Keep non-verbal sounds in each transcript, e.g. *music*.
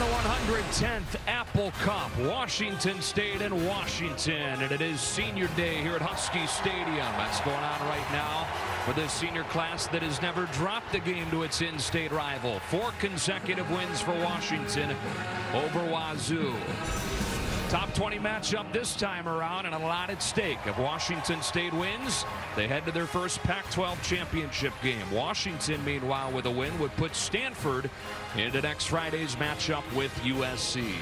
the 110th Apple Cup, Washington State and Washington. And it is senior day here at Husky Stadium. That's going on right now for this senior class that has never dropped a game to its in-state rival. Four consecutive wins for Washington over Wazoo. Top 20 matchup this time around and a lot at stake. If Washington State wins, they head to their first Pac-12 championship game. Washington, meanwhile, with a win would put Stanford into next Friday's matchup with USC.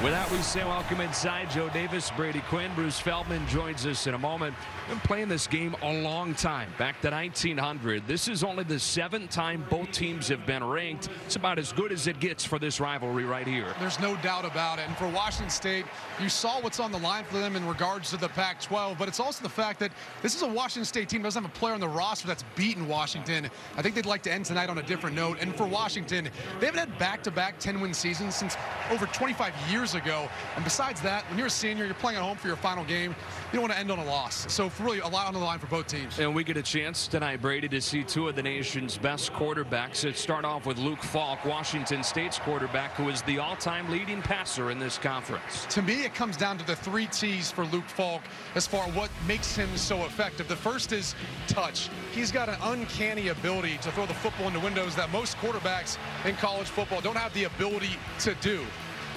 With that, we say welcome inside. Joe Davis, Brady Quinn, Bruce Feldman joins us in a moment. Been playing this game a long time, back to 1900. This is only the seventh time both teams have been ranked. It's about as good as it gets for this rivalry right here. There's no doubt about it. And for Washington State, you saw what's on the line for them in regards to the Pac-12, but it's also the fact that this is a Washington State team that doesn't have a player on the roster that's beaten Washington. I think they'd like to end tonight on a different note. And for Washington, they haven't had back-to-back 10-win seasons since over 25 years ago. And besides that, when you're a senior, you're playing at home for your final game, you don't want to end on a loss. So really a lot on the line for both teams. And we get a chance tonight, Brady, to see two of the nation's best quarterbacks. Let's start off with Luke Falk, Washington State's quarterback, who is the all-time leading passer in this conference. To me, it comes down to the three T's for Luke Falk as far as what makes him so effective. The first is touch. He's got an uncanny ability to throw the football into windows that most quarterbacks in college football don't have the ability to do.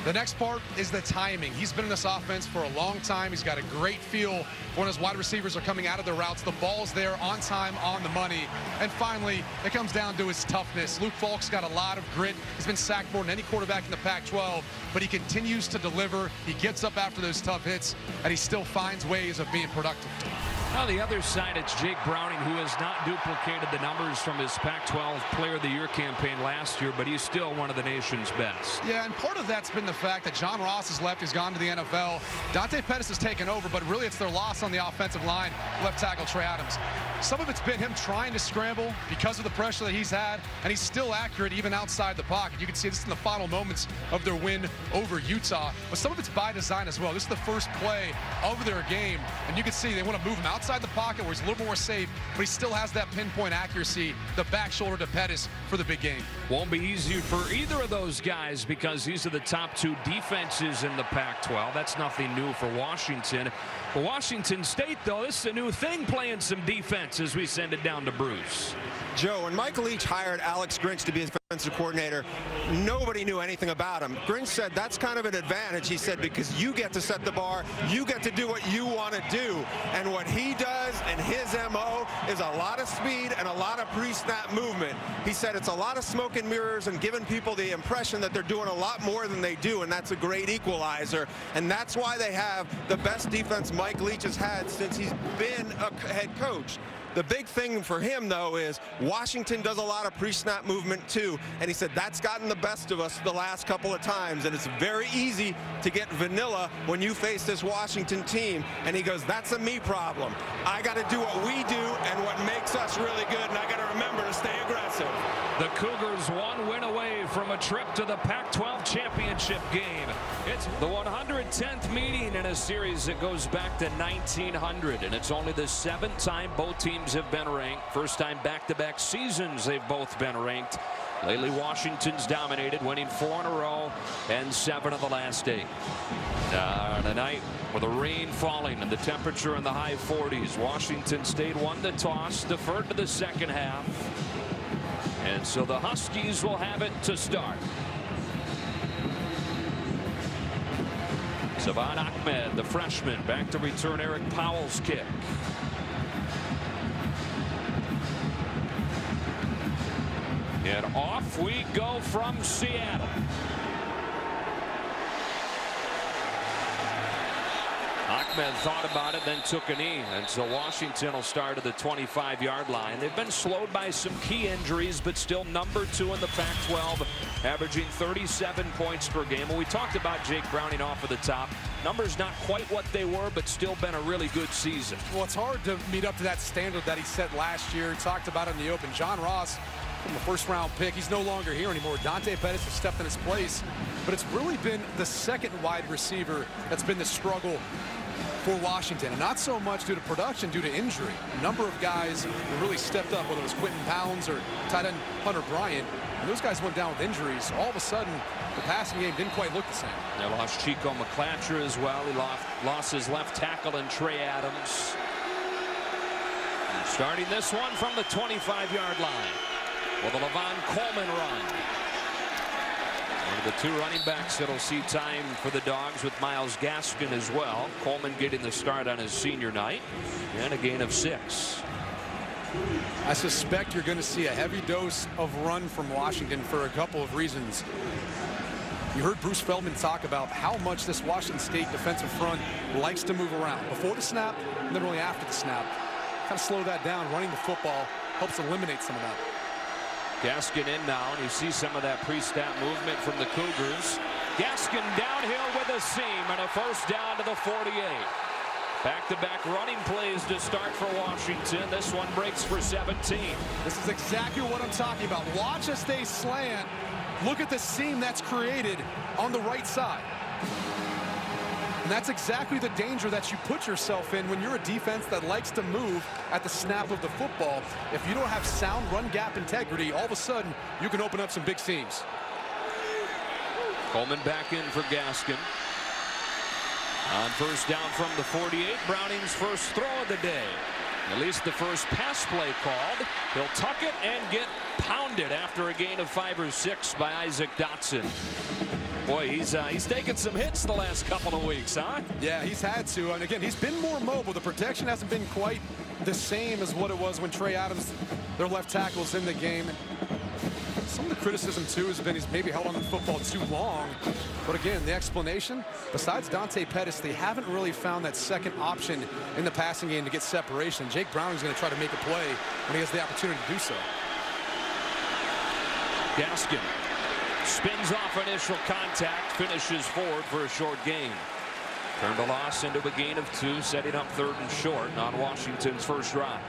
The next part is the timing. He's been in this offense for a long time. He's got a great feel when his wide receivers are coming out of their routes. The ball's there on time, on the money. And finally, it comes down to his toughness. Luke Falk's got a lot of grit. He's been sacked more than any quarterback in the Pac-12, but he continues to deliver. He gets up after those tough hits, and he still finds ways of being productive. On the other side, it's Jake Browning, who has not duplicated the numbers from his Pac-12 Player of the Year campaign last year, but he's still one of the nation's best. Yeah, and part of that's been the fact that John Ross has left. He's gone to the NFL. Dante Pettis has taken over, but really it's their loss on the offensive line, left tackle Trey Adams. Some of it's been him trying to scramble because of the pressure that he's had, and he's still accurate even outside the pocket. You can see this in the final moments of their win over Utah, but some of it's by design as well. This is the first play of their game, and you can see they want to move him outside the pocket where he's a little more safe, but he still has that pinpoint accuracy, the back shoulder to Pettis for the big game. Won't be easy for either of those guys because these are the top two defenses in the Pac-12. That's nothing new for Washington. Washington State, though, this is a new thing, playing some defense as we send it down to Bruce. Joe, when Michael Leach hired Alex Grinch to be his defensive coordinator, nobody knew anything about him. Grinch said that's kind of an advantage, he said, because you get to set the bar, you get to do what you want to do. And what he does and his MO is a lot of speed and a lot of pre-snap movement. He said it's a lot of smoke and mirrors and giving people the impression that they're doing a lot more than they do, and that's a great equalizer. And that's why they have the best defense Mike Leach has had since he's been a head coach. The big thing for him, though, is Washington does a lot of pre-snap movement, too. And he said that's gotten the best of us the last couple of times. And it's very easy to get vanilla when you face this Washington team. And he goes, that's a me problem. I got to do what we do and what makes us really good. And I got to remember to stay aggressive. The Cougars one win away from a trip to the Pac-12 championship game. The 110th meeting in a series that goes back to 1900, and it's only the seventh time both teams have been ranked. First time back-to-back -back seasons they've both been ranked. Lately, Washington's dominated, winning four in a row and seven of the last eight. Uh, tonight, with the rain falling and the temperature in the high 40s, Washington State won the toss, deferred to the second half. And so the Huskies will have it to start. Salvon Ahmed, the freshman, back to return Erik Powell's kick. And off we go from Seattle. Ahmed thought about it, then took a knee. And so Washington will start at the 25-yard line. They've been slowed by some key injuries, but still number two in the Pac-12, averaging 37 points per game. And we talked about Jake Browning off of the top. Numbers not quite what they were, but still been a really good season. Well, it's hard to meet up to that standard that he set last year. Talked about in the open. John Ross from the first round pick. He's no longer here anymore. Dante Pettis has stepped in his place. But it's really been the second wide receiver that's been the struggle for Washington, and not so much due to production, due to injury. A number of guys who really stepped up, whether it was Quinton Pounds or tight end Hunter Bryant, and those guys went down with injuries. All of a sudden, the passing game didn't quite look the same. They lost Chico McClatcher as well. He lost, lost his left tackle and Trey Adams. And starting this one from the 25-yard line with a Lavon Coleman run. The two running backs that'll see time for the Dogs with Myles Gaskin as well. Coleman getting the start on his senior night and a gain of six. I suspect you're going to see a heavy dose of run from Washington for a couple of reasons. You heard Bruce Feldman talk about how much this Washington State defensive front likes to move around before the snap and then really after the snap. Kind of slow that down. Running the football helps eliminate some of that. Gaskin in now, and you see some of that pre-snap movement from the Cougars. Gaskin downhill with a seam and a first down to the 48. Back-to-back -back running plays to start for Washington. This one breaks for 17. This is exactly what I'm talking about. Watch as they slant. Look at the seam that's created on the right side. And that's exactly the danger that you put yourself in when you're a defense that likes to move at the snap of the football. If you don't have sound run gap integrity, all of a sudden you can open up some big seams. Coleman back in for Gaskin. On first down from the 48, Browning's first throw of the day. At least the first pass play called. He'll tuck it and get pounded after a gain of five or six by Isaac Dotson. Boy, he's uh, he's taken some hits the last couple of weeks, huh? Yeah, he's had to. And again, he's been more mobile. The protection hasn't been quite the same as what it was when Trey Adams, their left tackles in the game. Some of the criticism, too, has been he's maybe held on the football too long. But again, the explanation, besides Dante Pettis, they haven't really found that second option in the passing game to get separation. Jake Browning's going to try to make a play when he has the opportunity to do so. Gaskin spins off initial contact, finishes forward for a short gain. Turned a loss into a gain of two, setting up third and short on Washington's first drive.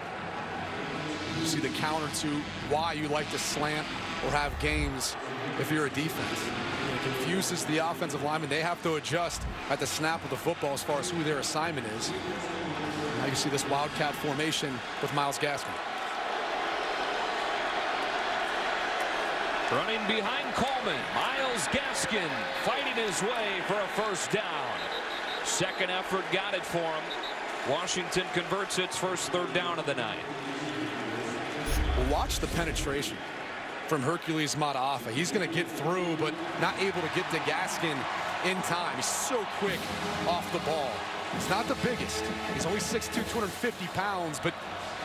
You see the counter to why you like to slant or have games if you're a defense. It confuses the offensive lineman. They have to adjust at the snap of the football as far as who their assignment is. Now you see this wildcat formation with Myles Gaskin. Running behind Coleman, Myles Gaskin fighting his way for a first down. Second effort got it for him. Washington converts its first third down of the night. Watch the penetration from Hercules Mata'afa. He's going to get through, but not able to get to Gaskin in time. He's so quick off the ball. He's not the biggest. He's only 6'2", 250 pounds, but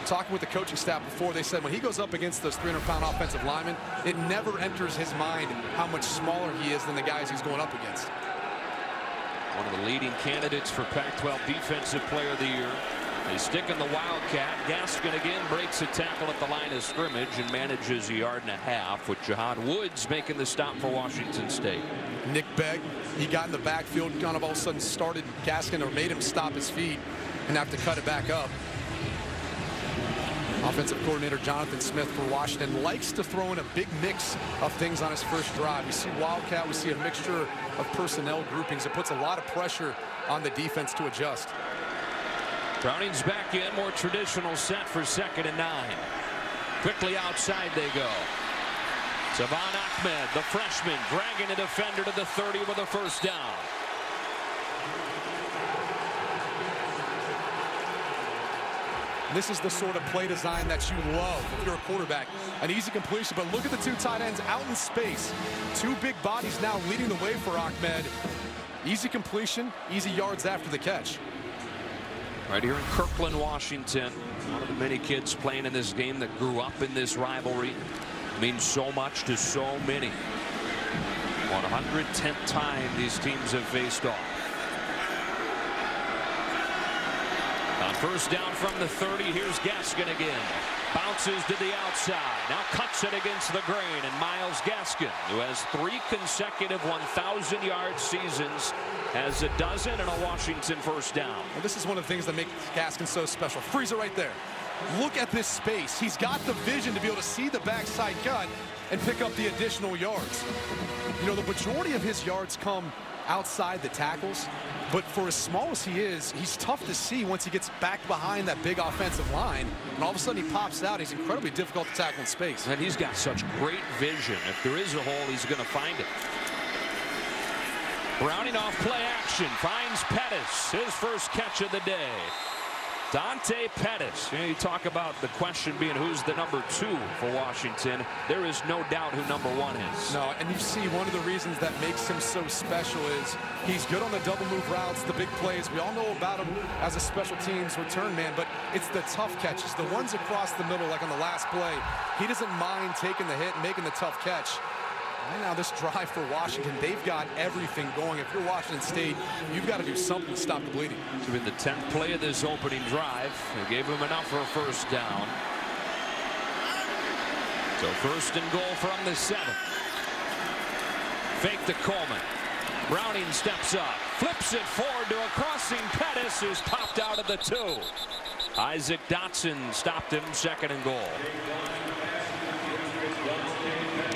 talking with the coaching staff before, they said when he goes up against those 300-pound offensive linemen, it never enters his mind how much smaller he is than the guys he's going up against. One of the leading candidates for Pac-12 Defensive Player of the Year. They stick in the Wildcat. Gaskin again breaks a tackle at the line of scrimmage and manages a yard and a half with Jahad Woods making the stop for Washington State. Nick Begg, he got in the backfield, kind of all of a sudden started Gaskin or made him stop his feet and have to cut it back up. Offensive coordinator Jonathan Smith for Washington likes to throw in a big mix of things on his first drive. We see Wildcat, we see a mixture of personnel groupings. It puts a lot of pressure on the defense to adjust. Browning's back in, more traditional set for second and nine. Quickly outside they go. Salvon Ahmed, the freshman, dragging a defender to the 30 with a first down. This is the sort of play design that you love if you're a quarterback. An easy completion, but look at the two tight ends out in space. Two big bodies now leading the way for Ahmed. Easy completion, easy yards after the catch. Right here in Kirkland, Washington. One of the many kids playing in this game that grew up in this rivalry. Means so much to so many. 110th time these teams have faced off. On first down from the 30, here's Gaskin again. Bounces to the outside. Now cuts it against the grain. And Myles Gaskin, who has three consecutive 1,000-yard seasons, has a dozen and a Washington first down. This is one of the things that make Gaskin so special. Freeze it right there. Look at this space. He's got the vision to be able to see the backside cut and pick up the additional yards. You know, the majority of his yards come outside the tackles, but for as small as he is, he's tough to see once he gets back behind that big offensive line, and all of a sudden he pops out. He's incredibly difficult to tackle in space. And he's got such great vision. If there is a hole, he's going to find it. Browning off play action, finds Pettis, his first catch of the day. Dante Pettis. You, know, you talk about the question being who's the number two for Washington. There is no doubt who number one is. No, and you see one of the reasons that makes him so special is he's good on the double move routes, the big plays. We all know about him as a special teams return man, but it's the tough catches, the ones across the middle, like on the last play. He doesn't mind taking the hit and making the tough catch. Right now, this drive for Washington, they've got everything going. If you're Washington State, you've got to do something to stop the bleeding. To be the 10th play of this opening drive. They gave him enough for a first down. So first and goal from the seven. Fake to Coleman. Browning steps up, flips it forward to a crossing Pettis, who's popped out of the two. Isaac Dotson stopped him, second and goal.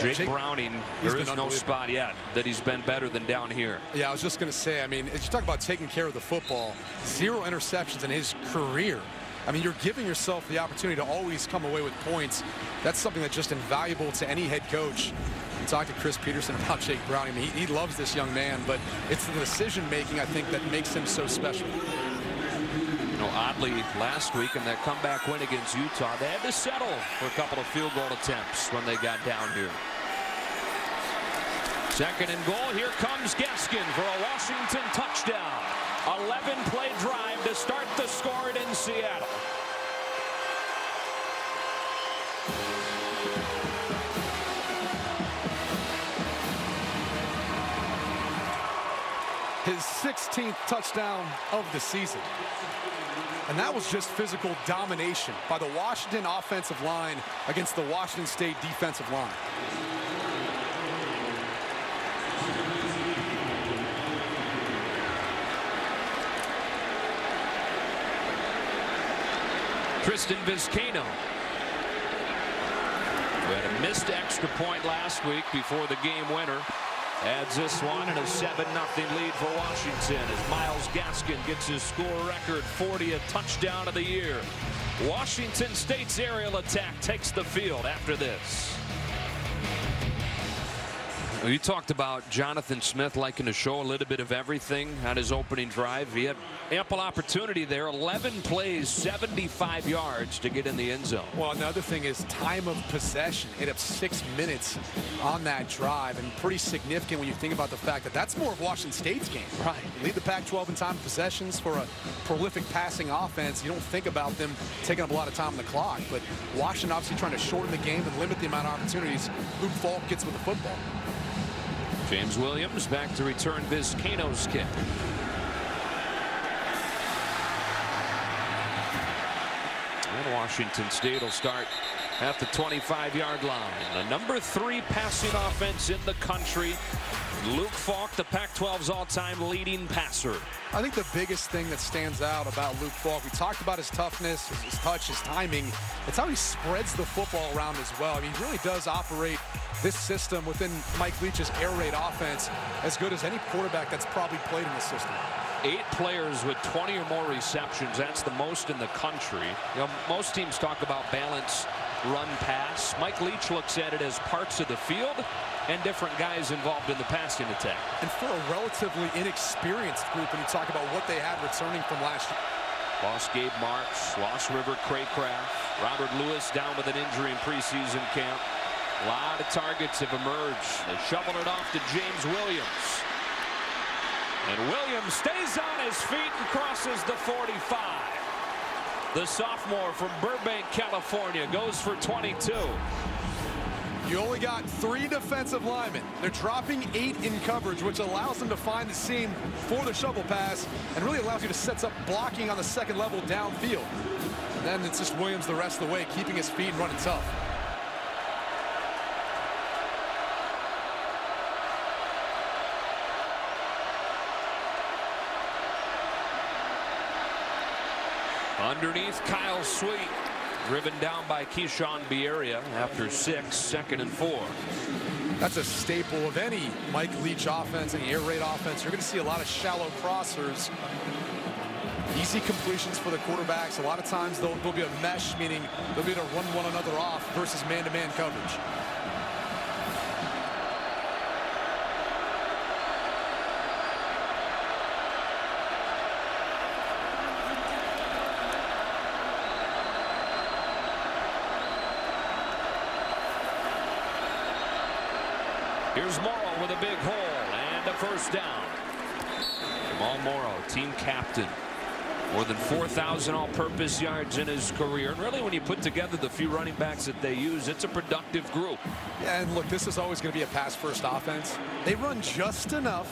Jake, Jake Browning, there is no spot yet that he's been better than down here. Yeah, I was just going to say, I mean, as you talk about taking care of the football, zero interceptions in his career. I mean, you're giving yourself the opportunity to always come away with points. That's something that's just invaluable to any head coach. You talked to Chris Petersen *laughs* about Jake Browning. I mean, he, he loves this young man, but it's the decision-making, I think, that makes him so special. You know, oddly, last week in that comeback win against Utah, they had to settle for a couple of field goal attempts when they got down here. Second and goal. Here comes Gaskin for a Washington touchdown. 11-play drive to start the score in Seattle. His 16th touchdown of the season. And that was just physical domination by the Washington offensive line against the Washington State defensive line. Tristan Vizcaino. We had a missed extra point last week before the game winner. Adds this one and a 7-0 lead for Washington as Myles Gaskin gets his score record 40th touchdown of the year. Washington State's aerial attack takes the field after this. You talked about Jonathan Smith liking to show a little bit of everything on his opening drive. He had ample opportunity there. 11 plays, 75 yards to get in the end zone. Well, another thing is time of possession. Hit up six minutes on that drive, and pretty significant when you think about the fact that that's more of Washington State's game. Right. lead the Pac-12 in time of possessions for a prolific passing offense. You don't think about them taking up a lot of time on the clock, but Washington obviously trying to shorten the game and limit the amount of opportunities Luke Falk gets with the football. James Williams back to return Vizcaino's kick. And Washington State will start at the 25-yard line. The number three passing offense in the country. Luke Falk, the Pac-12's all-time leading passer. I think the biggest thing that stands out about Luke Falk, we talked about his toughness, his touch, his timing. It's how he spreads the football around as well. I mean, he really does operate this system within Mike Leach's air raid offense as good as any quarterback that's probably played in the system. Eight players with 20 or more receptions. That's the most in the country. You know, most teams talk about balance run pass. Mike Leach looks at it as parts of the field and different guys involved in the passing attack. And for a relatively inexperienced group, when you talk about what they had returning from last year. Lost Gabe Marks, lost River Cracraft, Robert Lewis down with an injury in preseason camp. A lot of targets have emerged. They shoveled it off to James Williams. And Williams stays on his feet and crosses the 45. The sophomore from Burbank, California goes for 22. You only got three defensive linemen. They're dropping eight in coverage, which allows them to find the seam for the shovel pass and really allows you to set up blocking on the second level downfield. And then it's just Williams the rest of the way, keeping his feet and running tough. Underneath Kyle Sweet. driven down by Keishawn Bierria after six, second and four. That's a staple of any Mike Leach offense, any air raid offense. You're going to see a lot of shallow crossers. Easy completions for the quarterbacks. A lot of times there'll, there'll be a mesh, meaning they'll be able to run one another off versus man-to-man -man coverage. Here's Morrow with a big hole and a first down. Jamal Morrow, team captain. More than 4,000 all-purpose yards in his career. And really, when you put together the few running backs that they use, it's a productive group. Yeah, and look, this is always going to be a pass-first offense. They run just enough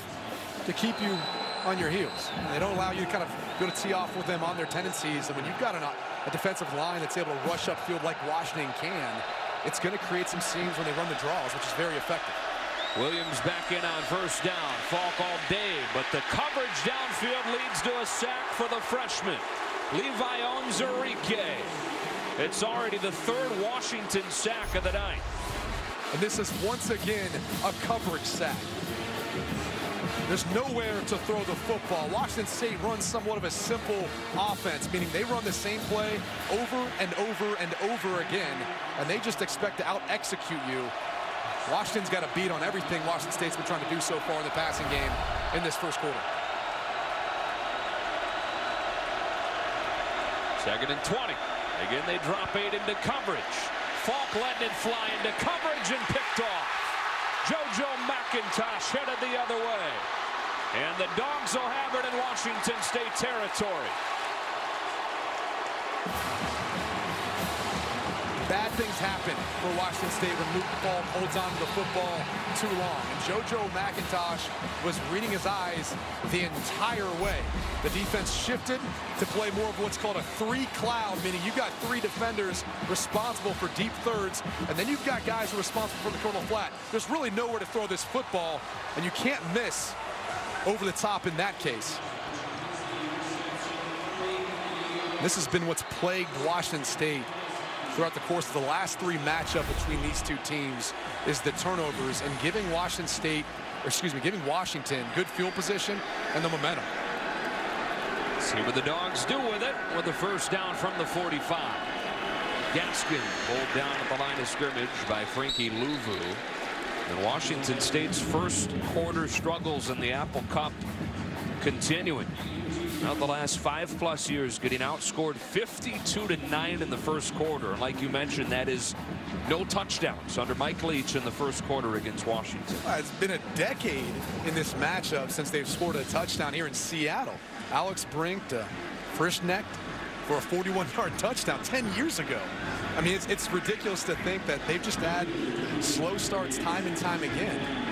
to keep you on your heels. They don't allow you to kind of go to tee off with them on their tendencies. And when you've got an, a defensive line that's able to rush upfield like Washington can, it's going to create some seams when they run the draws, which is very effective. Williams back in on first down. Falk all day, but the coverage downfield leads to a sack for the freshman, Levi Onwuzurike. It's already the third Washington sack of the night. And this is once again a coverage sack. There's nowhere to throw the football. Washington State runs somewhat of a simple offense, meaning they run the same play over and over and over again, and they just expect to out-execute you Washington's got a beat on everything Washington State's been trying to do so far in the passing game in this first quarter. Second and 20. Again, they drop eight into coverage. Falk letting it fly into coverage and picked off. JoJo McIntosh headed the other way. And the Dogs will have it in Washington State territory. Bad things happen for Washington State when Luke Falk holds on to the football too long. And JoJo McIntosh was reading his eyes the entire way. The defense shifted to play more of what's called a three cloud, meaning you've got three defenders responsible for deep thirds, and then you've got guys who are responsible for the corner flat. There's really nowhere to throw this football, and you can't miss over the top in that case. This has been what's plagued Washington State throughout the course of the last three matchup between these two teams is the turnovers and giving Washington State, or excuse me, giving Washington good field position and the momentum. See what the Dogs do with it with the first down from the 45. Gaskin pulled down at the line of scrimmage by Frankie Luvu. And Washington State's first quarter struggles in the Apple Cup continuing. Now the last five plus years getting outscored 52 to 9 in the first quarter. And like you mentioned, that is no touchdowns under Mike Leach in the first quarter against Washington. it's been a decade in this matchup since they've scored a touchdown here in Seattle. Alex Brink to for a 41-yard touchdown 10 years ago. I mean, it's, it's ridiculous to think that they've just had slow starts time and time again.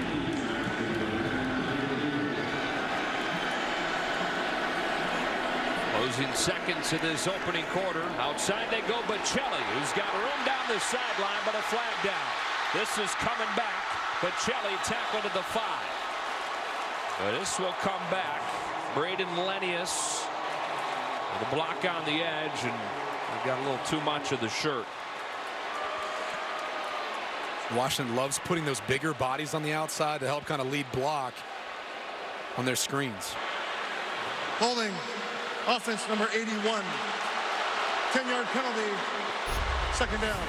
Closing seconds of this opening quarter. Outside they go Baccellia, who's got room down the sideline, but a flag down. This is coming back. Baccellia tackled at the five. But this will come back. Brayden Lenius with a block on the edge, and he got a little too much of the shirt. Washington loves putting those bigger bodies on the outside to help kind of lead block on their screens. Holding Offense number 81. 10-yard penalty. Second down.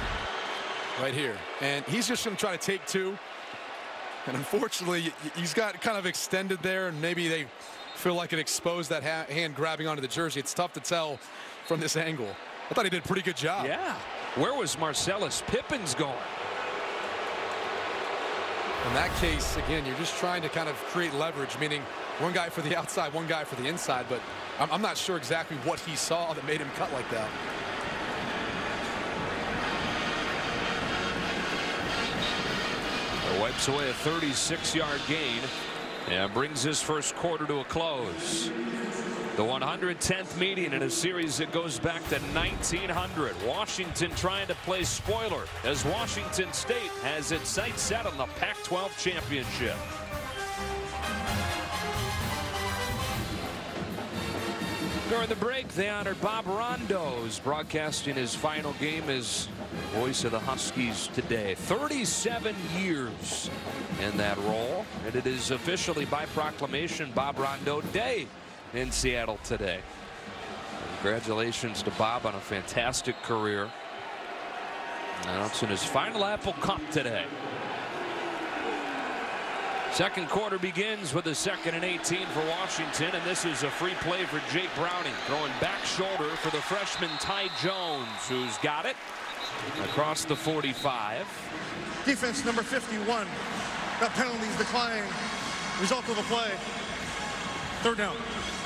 Right here. And he's just going to try to take two. And unfortunately, he's got kind of extended there, and maybe they feel like it exposed that ha hand grabbing onto the jersey. It's tough to tell from this angle. I thought he did a pretty good job. Yeah. Where was Marcellus Pippins going? In that case, again, you're just trying to kind of create leverage, meaning one guy for the outside, one guy for the inside, but I'm, I'm not sure exactly what he saw that made him cut like that. wipes away a 36-yard gain and brings this first quarter to a close. The 110th meeting in a series that goes back to 1900. Washington trying to play spoiler as Washington State has its sights set on the Pac-12 championship. During the break, they honored Bob Rondeau's, broadcasting his final game as voice of the Huskies today. 37 years in that role, and it is officially by proclamation Bob Rondeau Day in Seattle today. Congratulations to Bob on a fantastic career. Announcing his final Apple Cup today. Second quarter begins with a second and 18 for Washington, and this is a free play for Jake Browning. Throwing back shoulder for the freshman Ty Jones, who's got it across the 45. Defense number 51. Got penalties declining. Result of the play. Third down.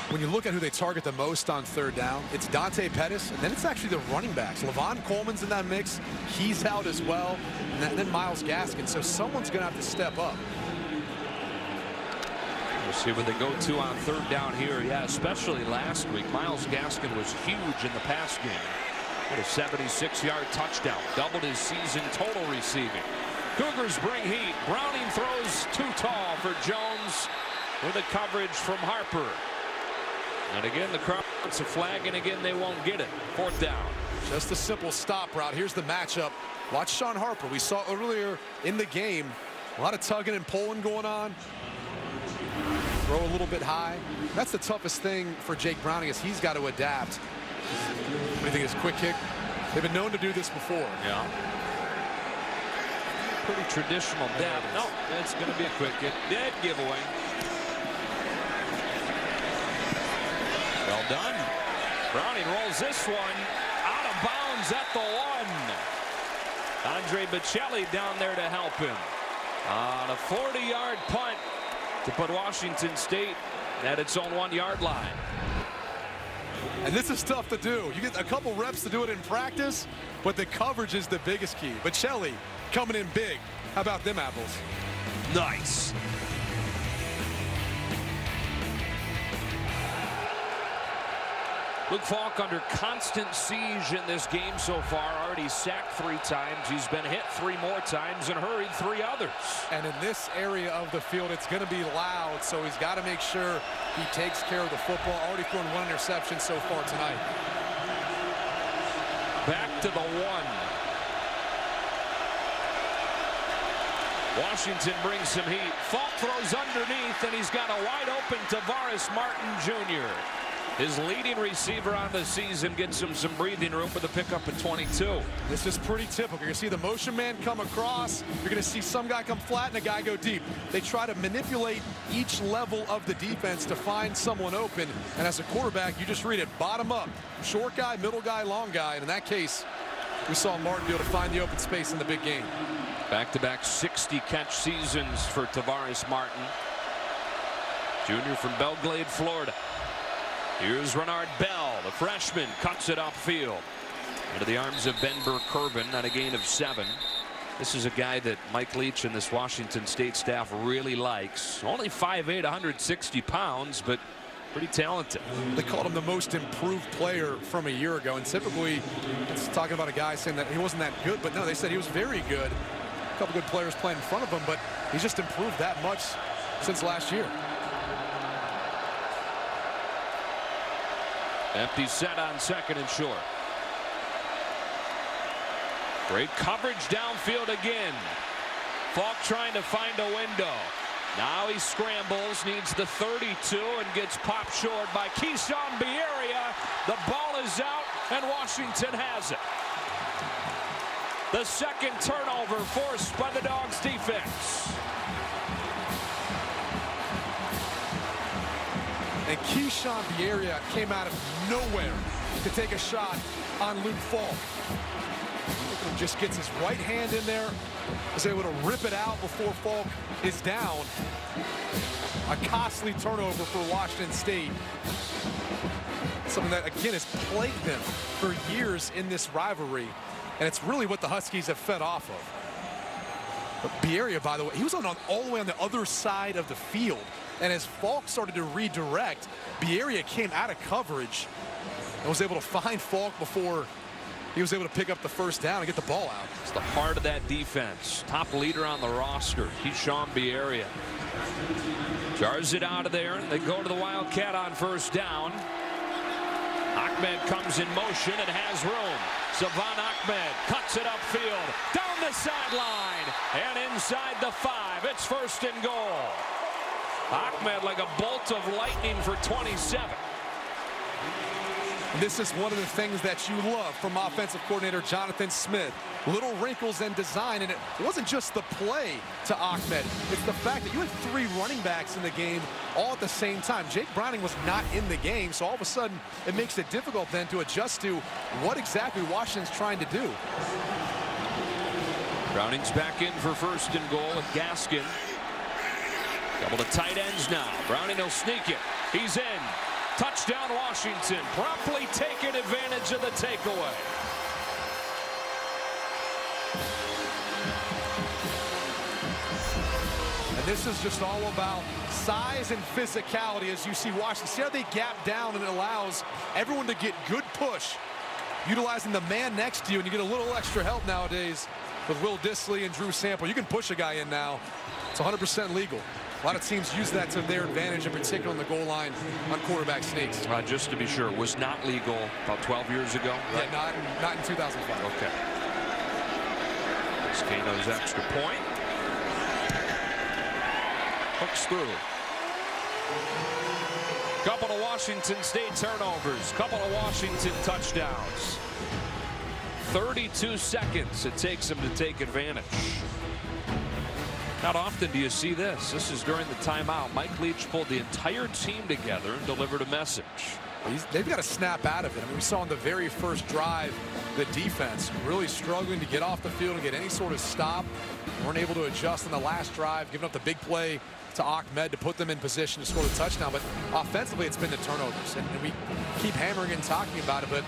When you look at who they target the most on third down, it's Dante Pettis, and then it's actually the running backs. Lavon Coleman's in that mix. He's out as well. And then Myles Gaskin. So someone's going to have to step up. See what they go to on third down here. Yeah, especially last week. Myles Gaskin was huge in the pass game. With a 76-yard touchdown. Doubled his season total receiving. Cougars bring heat. Browning throws too tall for Jones with a coverage from Harper. And again, the crowd wants a flag, and again, they won't get it. Fourth down. Just a simple stop route. Here's the matchup. Watch Sean Harper. We saw earlier in the game a lot of tugging and pulling going on. Throw a little bit high. That's the toughest thing for Jake Browning is he's got to adapt. What do you think his quick kick? They've been known to do this before. Yeah. Pretty traditional dead. No, it's going to be a quick kick. Dead giveaway. Well done. Browning rolls this one out of bounds at the one. Andre Baccellia down there to help him. On a 40-yard punt to put Washington State at its own one-yard line. And this is tough to do. You get a couple reps to do it in practice, but the coverage is the biggest key. Baccellia coming in big. How about them apples? Nice. Luke Falk under constant siege in this game so far. Already sacked three times. He's been hit three more times and hurried three others. And in this area of the field, it's going to be loud, so he's got to make sure he takes care of the football. Already thrown one interception so far tonight. Back to the one. Washington brings some heat. Falk throws underneath, and he's got a wide open Tavares Martin Jr. His leading receiver on the season gets him some breathing room for the pickup at 22. This is pretty typical. You're going to see the motion man come across. You're going to see some guy come flat and a guy go deep. They try to manipulate each level of the defense to find someone open. And as a quarterback, you just read it bottom up. Short guy, middle guy, long guy. And in that case, we saw Martin be able to find the open space in the big game. Back-to-back -back 60 catch seasons for Tavares Martin. Junior from Belle Glade, Florida. Here's Renard Bell, the freshman, cuts it upfield. Into the arms of Ben Burr-Kirven at a gain of seven. This is a guy that Mike Leach and this Washington State staff really likes. Only 5'8", 160 pounds, but pretty talented. They called him the most improved player from a year ago, and typically it's talking about a guy saying that he wasn't that good, but no, they said he was very good. A couple good players playing in front of him, but he's just improved that much since last year. Empty set on second and short. Great coverage downfield again. Falk trying to find a window. Now he scrambles, needs the 32, and gets popped short by Keishawn Bierria. The ball is out, and Washington has it. The second turnover forced by the Dogs defense. And Keishawn Bierria came out of nowhere to take a shot on Luke Falk. Just gets his right hand in there, is able to rip it out before Falk is down. A costly turnover for Washington State. Something that, again, has plagued them for years in this rivalry. And it's really what the Huskies have fed off of. But Bierria, by the way, he was on, all the way on the other side of the field. And as Falk started to redirect, Bierria came out of coverage and was able to find Falk before he was able to pick up the first down and get the ball out. It's the heart of that defense. Top leader on the roster, Keishawn Bierria. Jars it out of there. And they go to the Wildcat on first down. Ahmed comes in motion and has room. Salvon Ahmed cuts it upfield, down the sideline, and inside the five. It's first and goal. Ahmed like a bolt of lightning for 27. This is one of the things that you love from offensive coordinator Jonathan Smith. Little wrinkles and design, and it wasn't just the play to Ahmed. It's the fact that you had three running backs in the game all at the same time. Jake Browning was not in the game, so all of a sudden it makes it difficult then to adjust to what exactly Washington's trying to do. Browning's back in for first and goal at Gaskin. Double the tight ends now. Browning will sneak it. He's in. Touchdown Washington. Promptly taking advantage of the takeaway. And this is just all about size and physicality as you see Washington. See how they gap down and it allows everyone to get good push. Utilizing the man next to you and you get a little extra help nowadays with Will Dissly and Drew Sample. You can push a guy in now. It's 100% legal. A lot of teams use that to their advantage, in particular on the goal line on quarterback sneaks. Uh, just to be sure, it was not legal about 12 years ago? Right? Yeah, not, not in 2005. Okay. Vizcaino's extra point. Hooks through. Couple of Washington State turnovers. Couple of Washington touchdowns. 32 seconds it takes them to take advantage. Not often do you see this. This is during the timeout. Mike Leach pulled the entire team together and delivered a message. He's, they've got to snap out of it. I mean, we saw in the very first drive the defense really struggling to get off the field and get any sort of stop. Weren't able to adjust in the last drive, giving up the big play to Ahmed to put them in position to score the touchdown. But offensively, it's been the turnovers. And, we keep hammering and talking about it, but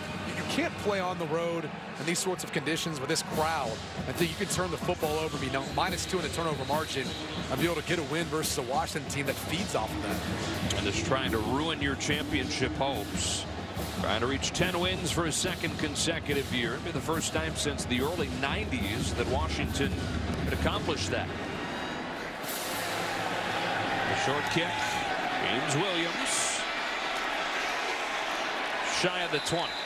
can't play on the road in these sorts of conditions with this crowd until you can turn the football over, be minus two in the turnover margin, and be able to get a win versus a Washington team that feeds off of that. And just trying to ruin your championship hopes. Trying to reach 10 wins for a second consecutive year. It'd be the first time since the early 90s that Washington could accomplish that. The short kick. James Williams. Shy of the 20.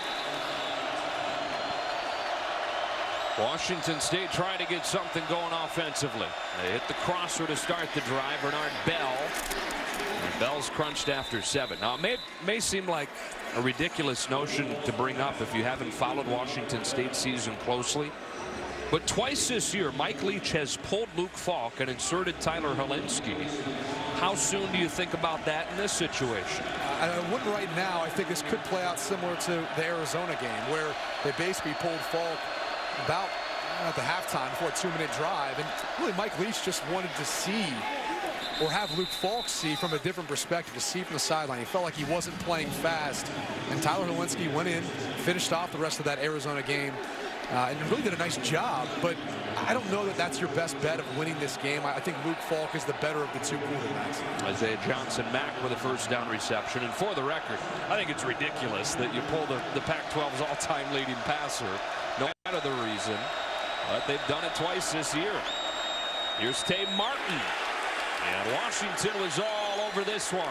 Washington State trying to get something going offensively. They hit the crosser to start the drive. Renard Bell. And Bell's crunched after seven. Now, it may, may seem like a ridiculous notion to bring up if you haven't followed Washington State season closely. But twice this year, Mike Leach has pulled Luke Falk and inserted Tyler Hilinski. How soon do you think about that in this situation? I wouldn't right now. I think this could play out similar to the Arizona game, where they basically pulled Falk about at the halftime for a two-minute drive. And really, Mike Leach just wanted to see or have Luke Falk see from a different perspective, to see from the sideline. He felt like he wasn't playing fast. And Tyler Hilinski went in, finished off the rest of that Arizona game, uh, and really did a nice job. But I don't know that that's your best bet of winning this game. I think Luke Falk is the better of the two quarterbacks. Isaiah Johnson Mack with a first down reception. And for the record, I think it's ridiculous that you pull the, the Pac-12's all-time leading passer no matter the reason. But they've done it twice this year. Here's Tay Martin. And Washington was all over this one.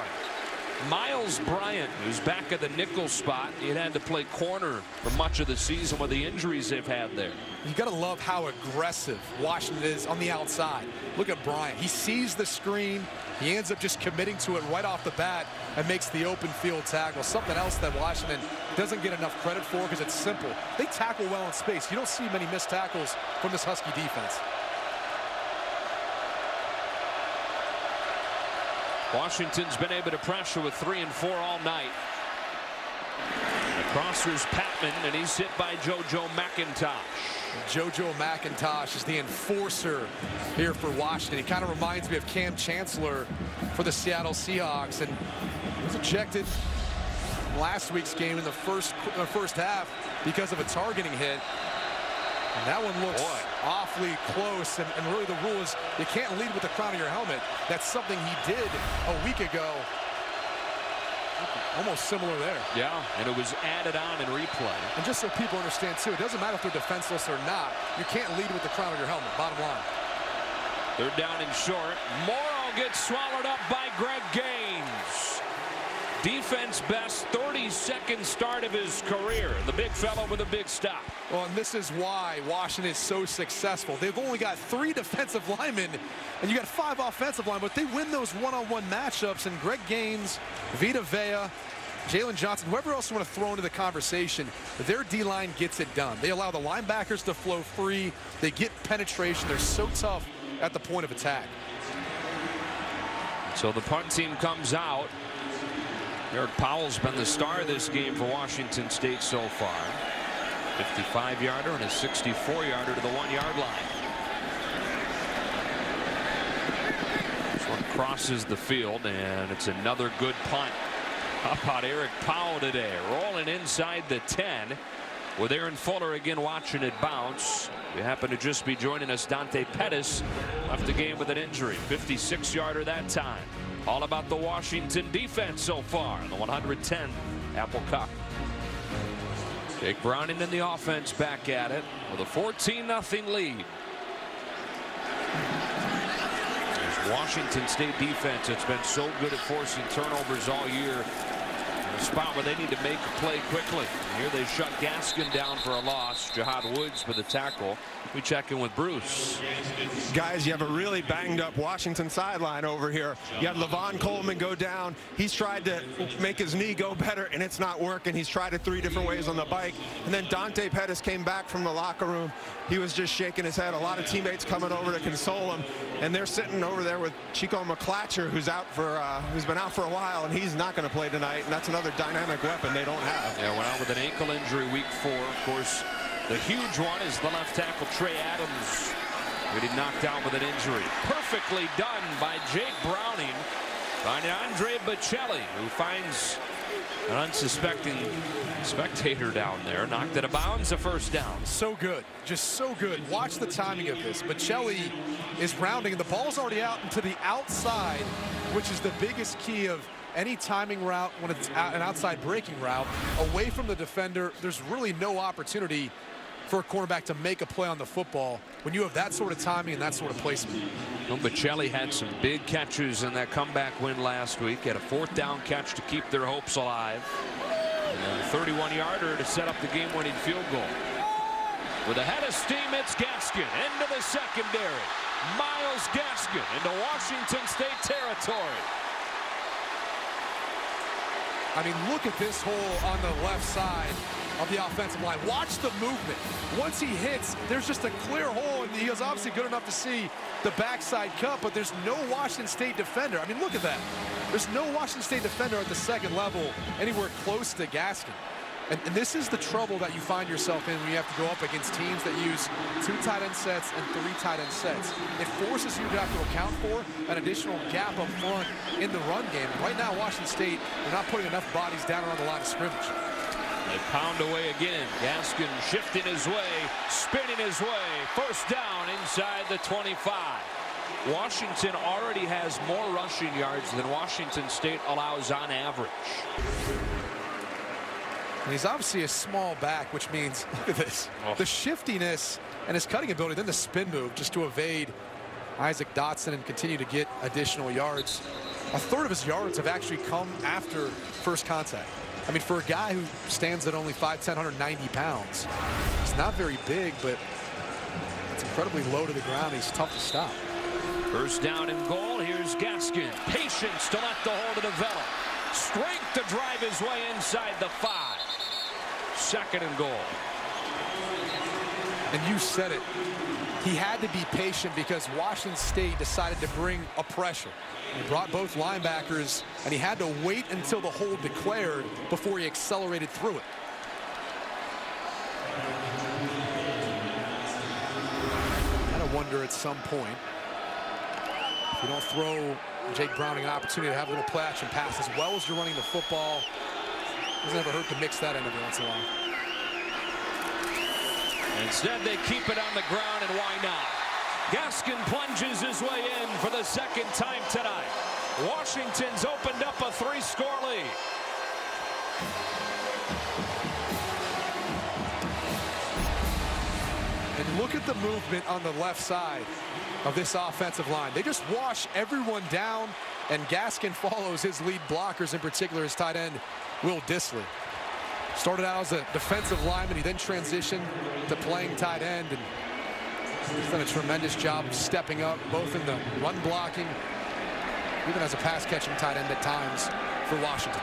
Myles Bryant, who's back at the nickel spot, he had to play corner for much of the season with the injuries they've had there. You got to love how aggressive Washington is on the outside. Look at Bryant. He sees the screen. He ends up just committing to it right off the bat and makes the open field tackle. Something else that Washington doesn't get enough credit for because it's simple. They tackle well in space. You don't see many missed tackles from this Husky defense. Washington's been able to pressure with three and four all night. The crosser's Patmon, and he's hit by JoJo McIntosh. JoJo McIntosh is the enforcer here for Washington. He kind of reminds me of Kam Chancellor for the Seattle Seahawks, and was ejected last week's game in the first the uh, first half because of a targeting hit. And that one looks Boy. awfully close. And, and, really the rule is you can't lead with the crown of your helmet. That's something he did a week ago. Almost similar there. Yeah, and it was added on in replay. And just so people understand, too, it doesn't matter if they're defenseless or not. You can't lead with the crown of your helmet, bottom line. They're down and short. Morrow gets swallowed up by Greg Gaines. Defense best 32nd start of his career. The big fellow with a big stop. Well, and this is why Washington is so successful. They've only got three *laughs* defensive linemen, and you got five offensive linemen, but they win those one-on-one -on -one matchups, and Greg Gaines, Vita Vea, Jaylen Johnson, whoever else you want to throw into the conversation, their D-line gets it done. They allow the linebackers to flow free. They get penetration. They're so tough at the point of attack. So the punt team comes out. Erik Powell's been the star of this game for Washington State so far. 55 yarder and a 64 yarder to the one yard line. This one crosses the field and it's another good punt. How about Eric Powell today rolling inside the 10 with Aaron Fuller again watching it bounce. We happen to just be joining us. Dante Pettis left the game with an injury. 56 yarder that time. All about the Washington defense so far. The 110 Apple Cup. Jake Browning in the offense back at it with a 14 0 lead. There's Washington State defense that's been so good at forcing turnovers all year a spot where they need to make a play quickly. Here they shut Gaskin down for a loss. Jahad Woods for the tackle. We check in with Bruce. Guys, you have a really banged up Washington sideline over here. You had Lavon Coleman go down. He's tried to make his knee go better, and it's not working. He's tried it three different ways on the bike. And then Dante Pettis came back from the locker room. He was just shaking his head. A lot of teammates coming over to console him. And they're sitting over there with Chico McClatcher, who's out for, uh, who's been out for a while, and he's not going to play tonight. And that's another dynamic weapon they don't have. Yeah, went out with an ankle injury week four. Of course, the huge one is the left tackle Trey Adams. Getting knocked out with an injury. Perfectly done by Jake Browning. By Andre Baccellia, who finds an unsuspecting spectator down there. Knocked it of bounds, a first down. So good. Just so good. Watch the timing of this. Baccellia is rounding, and the ball's already out into the outside, which is the biggest key of any timing route when it's an outside breaking route away from the defender there's really no opportunity for a cornerback to make a play on the football when you have that sort of timing and that sort of placement. Well, Baccellia had some big catches in that comeback win last week. Had a fourth down catch to keep their hopes alive. And a 31 yarder to set up the game winning field goal. With a head of steam, it's Gaskin into the secondary. Myles Gaskin into Washington State territory. I mean, look at this hole on the left side of the offensive line. Watch the movement. Once he hits, there's just a clear hole, and he was obviously good enough to see the backside cut, but there's no Washington State defender. I mean, look at that. There's no Washington State defender at the second level anywhere close to Gaskin. And, and, this is the trouble that you find yourself in when you have to go up against teams that use two tight end sets and three tight end sets. It forces you to have to account for an additional gap up front in the run game. right now, Washington State, they're not putting enough bodies down around the line of scrimmage. They pound away again. Gaskin shifting his way, spinning his way. First down inside the 25. Washington already has more rushing yards than Washington State allows on average. And he's obviously a small back, which means, *laughs* look at this, oh. the shiftiness and his cutting ability, then the spin move just to evade Isaac Dotson and continue to get additional yards. A third of his yards have actually come after first contact. I mean, for a guy who stands at only 5'10", 190 pounds, he's not very big, but it's incredibly low to the ground. He's tough to stop. First down and goal. Here's Gaskin. Patience to let the hold to develop. Strength to drive his way inside the five second and goal. And you said it. He had to be patient because Washington State decided to bring a pressure. He brought both linebackers, and he had to wait until the hold declared before he accelerated through it. I wonder at some point if you don't throw Jake Browning an opportunity to have a little play action pass as well as you're running the football doesn't ever hurt to mix that in every once in a while. Instead, they keep it on the ground, and why not? Gaskin plunges his way in for the second time tonight. Washington's opened up a three-score lead. And look at the movement on the left side of this offensive line. They just wash everyone down, and Gaskin follows his lead blockers, in particular his tight end, Will Dissly. Started out as a defensive lineman. He then transitioned to playing tight end. And he's done a tremendous job of stepping up, both in the run blocking, even as a pass catching tight end at times for Washington.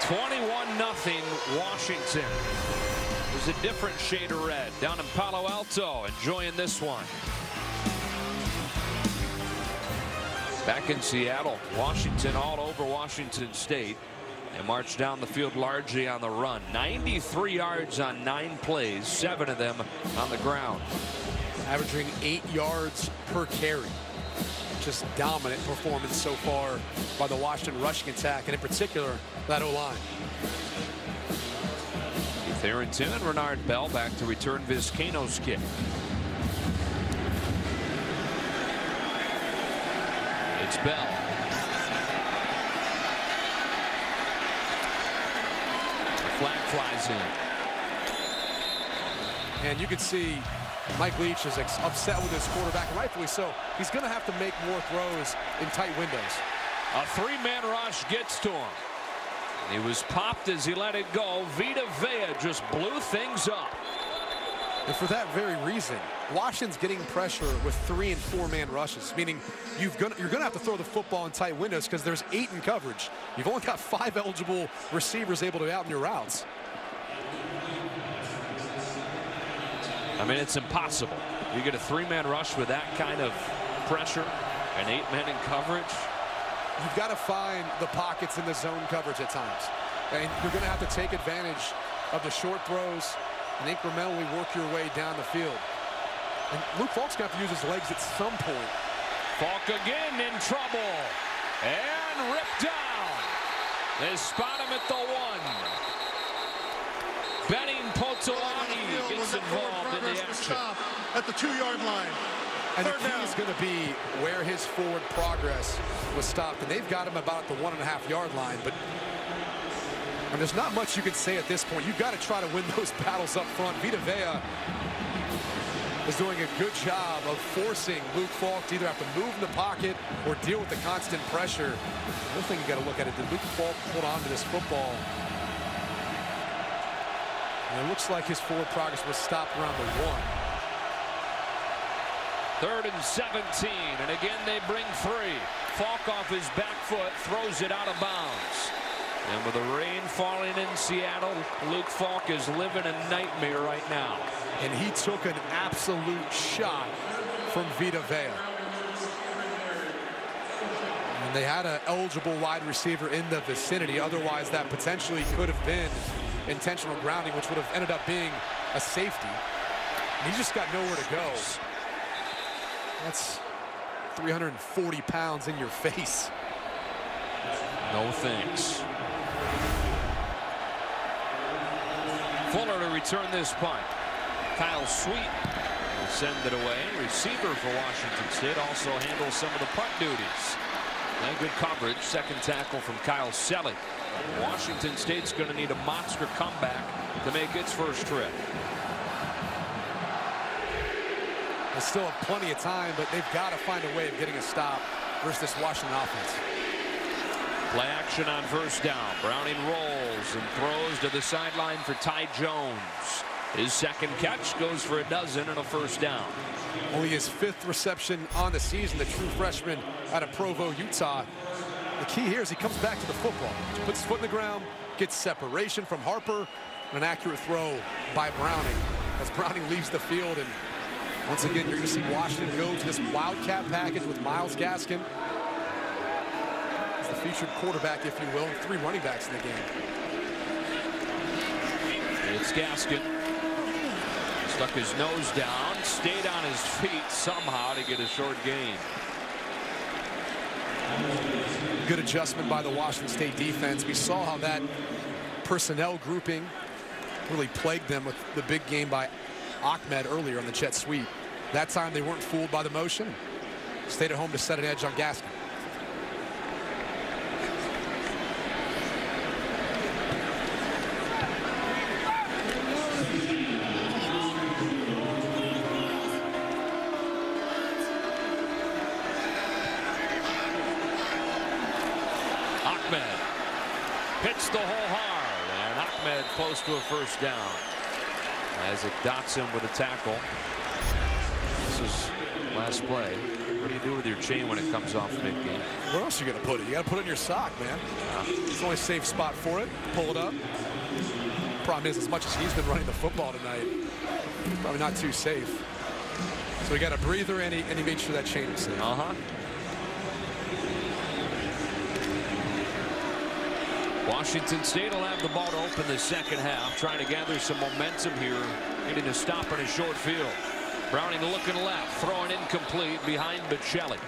Twenty-one nothing Washington. There's a different shade of red down in Palo Alto, enjoying this one. Back in Seattle, Washington all over Washington State. They marched down the field largely on the run. 93 yards on nine plays, seven of them on the ground. Averaging eight yards per carry. Just dominant performance so far by the Washington rushing attack, and in particular, that O-line. Keith Harrington and Renard Bell back to return Vizcaino's kick. It's Bell. The flag flies in. And you can see Mike Leach is upset with his quarterback, and rightfully so. He's going to have to make more throws in tight windows. A three-man rush gets to him. He was popped as he let it go. Vita Vea just blew things up. And for that very reason, Washington's getting pressure with three and four man rushes, meaning you've gonna, you're going to have to throw the football in tight windows because there's eight in coverage. You've only got five eligible receivers able to out in your routes. I mean, it's impossible. You get a three-man rush with that kind of pressure and eight men in coverage. You've got to find the pockets in the zone coverage at times. And you're going to have to take advantage of the short throws and incrementally work your way down the field. And Luke Falk's going to have to use his legs at some point. Falk again in trouble. And ripped down. They spot him at the one. Benning Potoa'e gets involved in the action. At the two-yard line. And Third the key down. is going to be where his forward progress was stopped. And they've got him about the one and a half yard line. But and there's not much you can say at this point. You've got to try to win *laughs* those battles up front. Vita Vea is doing a good job of forcing Luke Falk to either have to move in the pocket or deal with the constant pressure. Another thing you got to look at it, did Luke Falk hold on to this football? And it looks like his forward progress was stopped around the one. Third and 17, and again they bring three. Falk off his back foot, throws it out of bounds. And with the rain falling in Seattle, Luke Falk is living a nightmare right now. And he took an absolute shot from Vita Vea. And they had an eligible wide receiver in the vicinity. Otherwise, that potentially could have been intentional grounding, which would have ended up being a safety. And he just got nowhere to go. That's 340 pounds in your face. No thanks. Fuller to return this punt. Kyle Sweet will send it away. Receiver for Washington State also handles some of the punt duties. And good coverage. Second tackle from Kyle Selly. Washington State's going to need a monster comeback to make its first trip. They still have plenty of time, but they've got to find a way of getting a stop versus this Washington offense. Play action on first down. Browning rolls and throws to the sideline for Ty Jones. His second catch goes for a dozen and a first down. Only his fifth reception on the season, the true freshman out of Provo, Utah. The key here is he comes back to the football. Puts his foot in the ground, gets separation from Harper, and an accurate throw by Browning as Browning leaves the field. And once again, you're going to see Washington go to this wildcat package with Myles Gaskin the featured quarterback, if you will, three running backs in the game. It's Gaskin. Stuck his nose down, stayed on his feet somehow to get a short gain. Good adjustment by the Washington State defense. We saw how that personnel grouping really plagued them with the big game by Ahmed earlier on the jet sweep. That time they weren't fooled by the motion. Stayed at home to set an edge on Gaskin. Hits the hole hard, and Ahmed close to a first down. Isaac him with a tackle. This is last play. What do you do with your chain when it comes off mid-game? Where else are you going to put it? You got to put it in your sock, man. It's the only safe spot for it. Pull it up. Problem is, as much as he's been running the football tonight, probably not too safe. So he got a breather, and he, and he made sure that chain was safe. Uh-huh. Washington State will have the ball to open the second half, trying to gather some momentum here, getting a stop in a short field. Browning looking left, throwing incomplete behind Baccellia.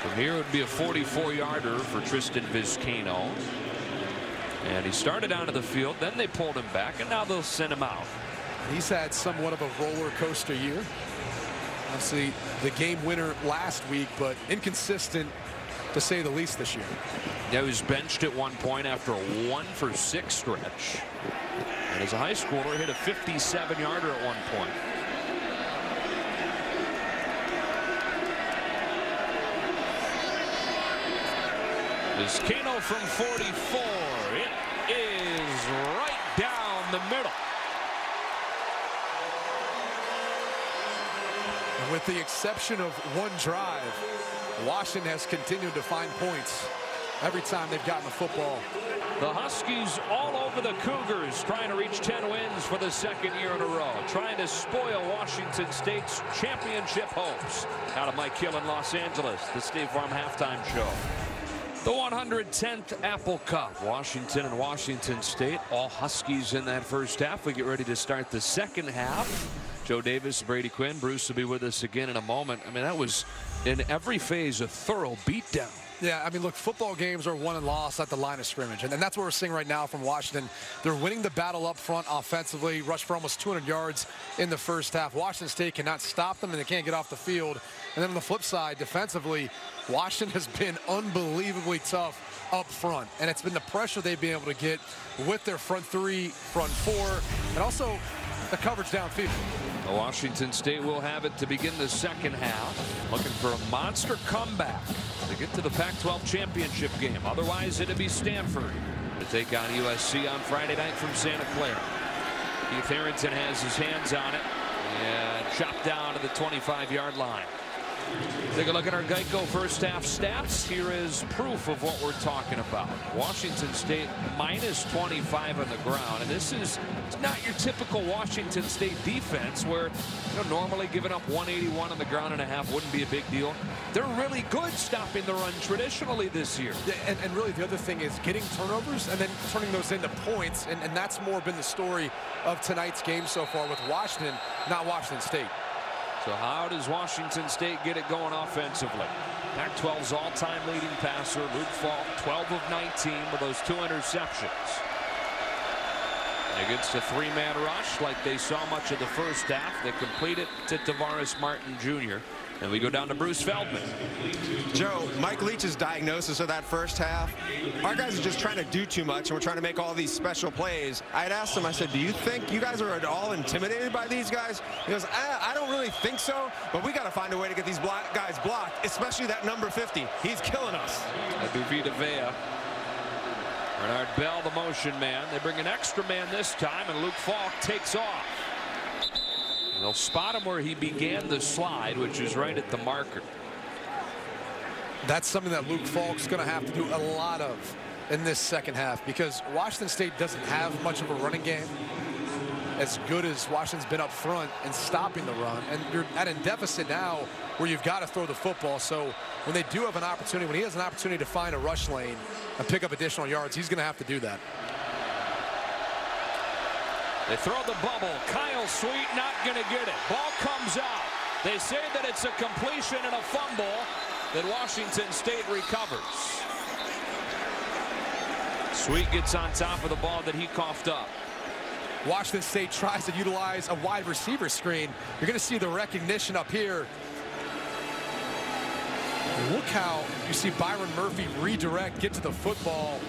From here, it would be a 44-yarder for Tristan Vizcaino. And he started out of the field, then they pulled him back, and now they'll send him out. He's had somewhat of a roller coaster year. Obviously, the game winner last week, but inconsistent to say the least this year. Yeah, he was benched at one point after a one for six stretch. And as a high schooler, hit a 57 yarder at one point. Vizcaino from 44. It is right down the middle. And with the exception of one drive, Washington has continued to find points every time they've gotten the football. The Huskies all over the Cougars trying to reach 10 wins for the second year in a row. Trying to spoil Washington State's championship hopes. Out of Mike Hill in Los Angeles, the State Farm halftime show. The 110th Apple Cup. Washington and Washington State. All Huskies in that first half. We get ready to start the second half. Joe Davis, Brady Quinn. Bruce will be with us again in a moment. I mean, that was in every phase a thorough beatdown. Yeah, I mean, look, football games are won and lost at the line of scrimmage. And, and that's what we're seeing right now from Washington. They're winning the battle up front offensively, rushed for almost 200 yards in the first half. Washington State cannot stop them, and they can't get off the field. And then on the flip side, defensively, Washington *laughs* has been unbelievably tough up front. And it's been the pressure they've been able to get with their front three, front four, and also the coverage downfield. Washington State will have it to begin the second half. Looking for a monster comeback to get to the Pac-12 championship game. Otherwise, it'd be Stanford to take on USC on Friday night from Santa Clara. Keith Harrington has his hands on it and chopped down to the 25-yard line. Take a look at our Geico first half stats. Here is proof of what we're talking about. Washington State minus 25 on the ground. And this is not your typical Washington State defense where you know, normally giving up 181 on the ground and a half wouldn't be a big deal. They're really good stopping the run traditionally this year. Yeah, and, and, really the other thing is getting turnovers and then turning those into points. And, and that's more been the story of tonight's game so far with Washington, not Washington State. So how does Washington State get it going offensively? Pac-12's all-time leading passer, Luke Falk, 12 of 19 with those two interceptions. Against a three-man rush like they saw much of the first half, they complete it to Tavares Martin Jr. And we go down to Bruce Feldman. Joe, Mike Leach's diagnosis of that first half, our guys are just trying to do too much, and we're trying to make all these special plays. I had asked him, I said, do you think you guys are at all intimidated by these guys? He goes, I, I don't really think so, but we got to find a way to get these block guys blocked, especially that number 50. He's killing us. That'd be Vita Vea. Renard Bell, the motion man. They bring an extra man this time, and Luke Falk takes off. They'll spot him where he began the slide, which is right at the marker. That's something that Luke Falk's going to have to do a lot of in this second half because Washington State doesn't have much of a running game as good as Washington's been up front and stopping the run. And you're at a deficit now where you've got to throw the football. So when they do have an opportunity, when he has an opportunity to find a rush lane and pick up additional yards, he's going to have to do that. They throw the bubble. Kyle Sweet not going to get it. Ball comes out. They say that it's a completion and a fumble that Washington State recovers. Sweet gets on top of the ball that he coughed up. Washington State tries to utilize a wide receiver screen. You're going to see the recognition up here. Look how you see Byron Murphy redirect, get to the football.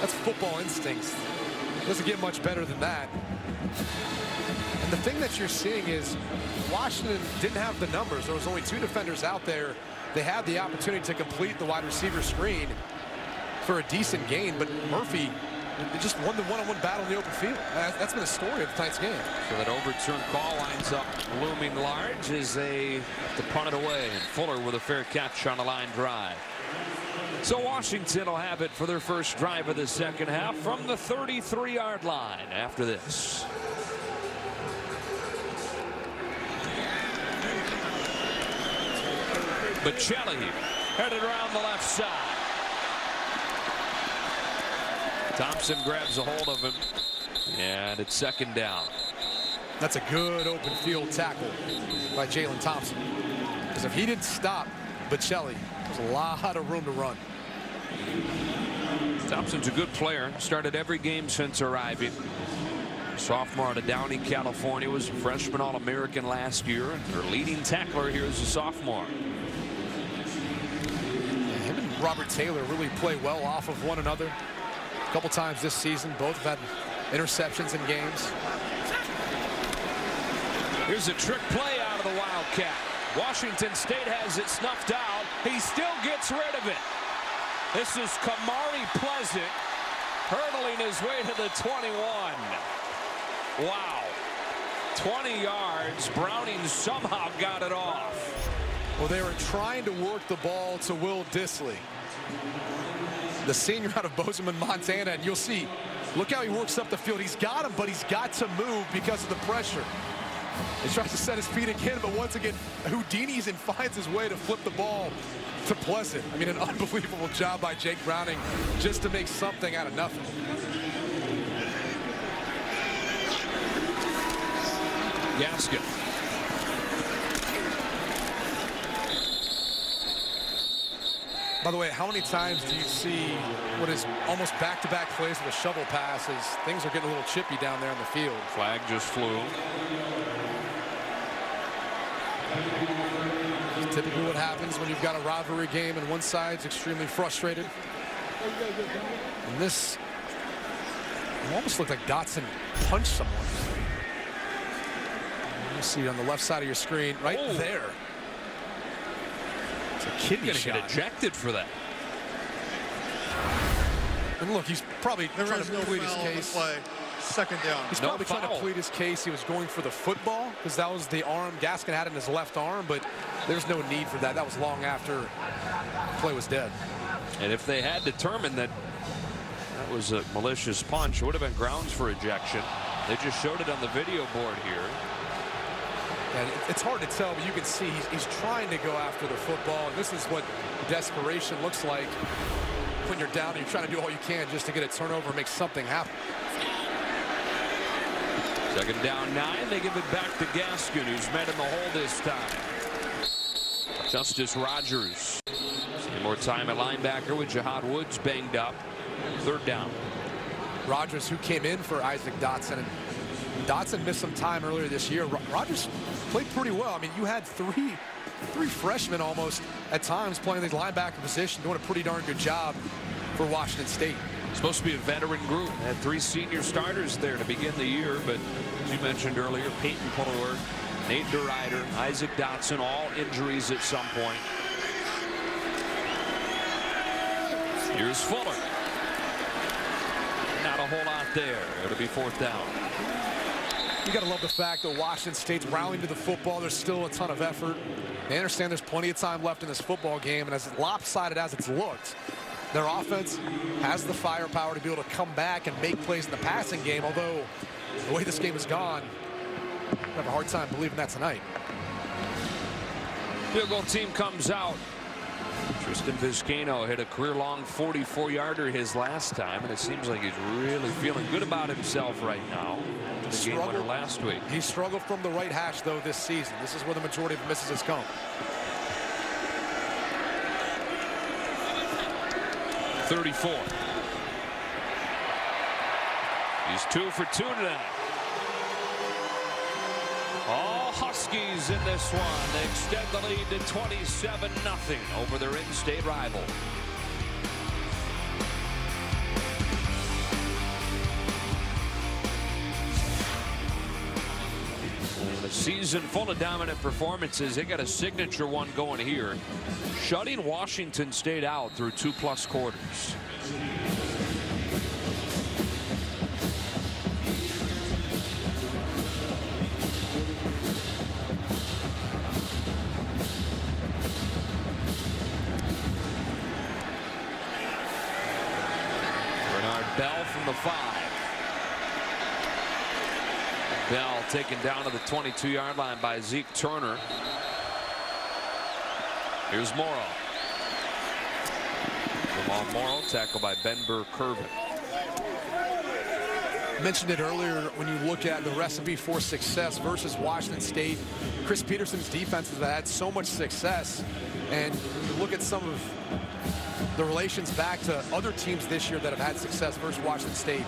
That's football instincts. Doesn't get much better than that. And the thing that you're seeing is Washington didn't have the numbers. There was only two defenders out there. They had the opportunity to complete the wide receiver screen. for a decent gain, but Murphy just won the one-on-one -on -one battle in the open field. That's been the story of tonight's game. So that overturned call lines up looming large as they have to punt it away. And Fuller with a fair catch on a line drive. So Washington will have it for their first drive of the second half from the 33-yard line after this. Baccellia headed around the left side. Thompson grabs a hold of him. And it's second down. That's a good open field tackle by Jalen Thompson. Because if he didn't stop Baccellia, there's a lot of room to run. Thompson's a good player. Started every game since arriving. Sophomore out of Downey, California. Was a freshman All-American last year. And their leading tackler here is a sophomore. Him and Robert Taylor really play well off of one another. A couple times this season, both have had interceptions in games. Here's a trick play out of the Wildcat. Washington State has it snuffed out. He still gets rid of it. This is Kamari Pleasant hurdling his way to the 21. Wow. 20 yards. Browning somehow got it off. Well, they were trying to work the ball to Will Dissly, The senior out of Bozeman, Montana, and you'll see, look how he works up the field. He's got him, but he's got to move because of the pressure. He tries to set his feet again, but once again, Houdini's and finds his way to flip the ball *laughs* to Pleasant. I mean, an *laughs* unbelievable job by Jake Browning just to make something out of nothing. Gaskin. By the way, how many times do you see what is almost back-to-back -back plays with a shovel pass as things are getting a little chippy down there on the field? Flag just flew. It's typically what happens when you've got a rivalry game and one side's extremely frustrated. And this almost looked like Dotson punched someone. You see on the left side of your screen, right oh. there. It's a kidney He's shot. get ejected for that. And look, he's probably there trying to no plead his case. Play. Second down. He's no probably foul. trying to plead his case. He was going for the football because that was the arm Gaskin had in his left arm, but there's no need for that. That was long after play was dead. And if they had determined that that was a malicious punch, it would have been grounds for ejection. They just showed it on the video board here. And it's hard to tell, but you can see he's, he's trying to go after the football. And this is what desperation looks like when you're down and you're trying to do all you can just to get a turnover and make something happen. Second down nine. They give it back to Gaskin, who's met in the hole this time. Justice Rogers. See more time at linebacker with Jahad Woods banged up. Third down. Rogers, who came in for Isaac Dotson. And Dotson missed some time earlier this year. Rogers played pretty well. I mean, you had three three freshmen almost at times playing the linebacker position, doing a pretty darn good job for Washington State. Supposed to be a veteran group. Had three senior starters there to begin the year, but as you mentioned earlier, Peyton Pelluer, Nate DeRuyter, Isaac Dotson, all injuries at some point. Here's Fuller. Not a whole lot there. It'll be fourth down. You got to love the fact that Washington State's rallying to the football. There's still a ton of effort. They understand there's plenty of time left in this football game, and as lopsided as it's looked, their offense has the firepower to be able to come back and make plays in the passing game, although the way this game has gone, have a hard time believing that tonight. Field goal team comes out. Tristan Vizcaino hit a career-long 44-yarder his last time, and it seems like he's really feeling good about himself right now. The game winner last week. He struggled from the right hash, though, this season. This is where the majority of the misses has come. Thirty-four. He's two for two tonight. All Huskies in this one. They extend the lead to 27-0 over their in-state rival. The season full of dominant performances. They got a signature one going here, shutting Washington State out through two plus quarters. The 22-yard line by Zeke Turner. Here's Morrow. Jamal Morrow tackled by Ben Burr-Kirven. mentioned it earlier when you look at the recipe for success versus Washington State. Chris Petersen's defenses have had so much success. And you look at some of the relations back to other teams this year that have had success versus Washington State.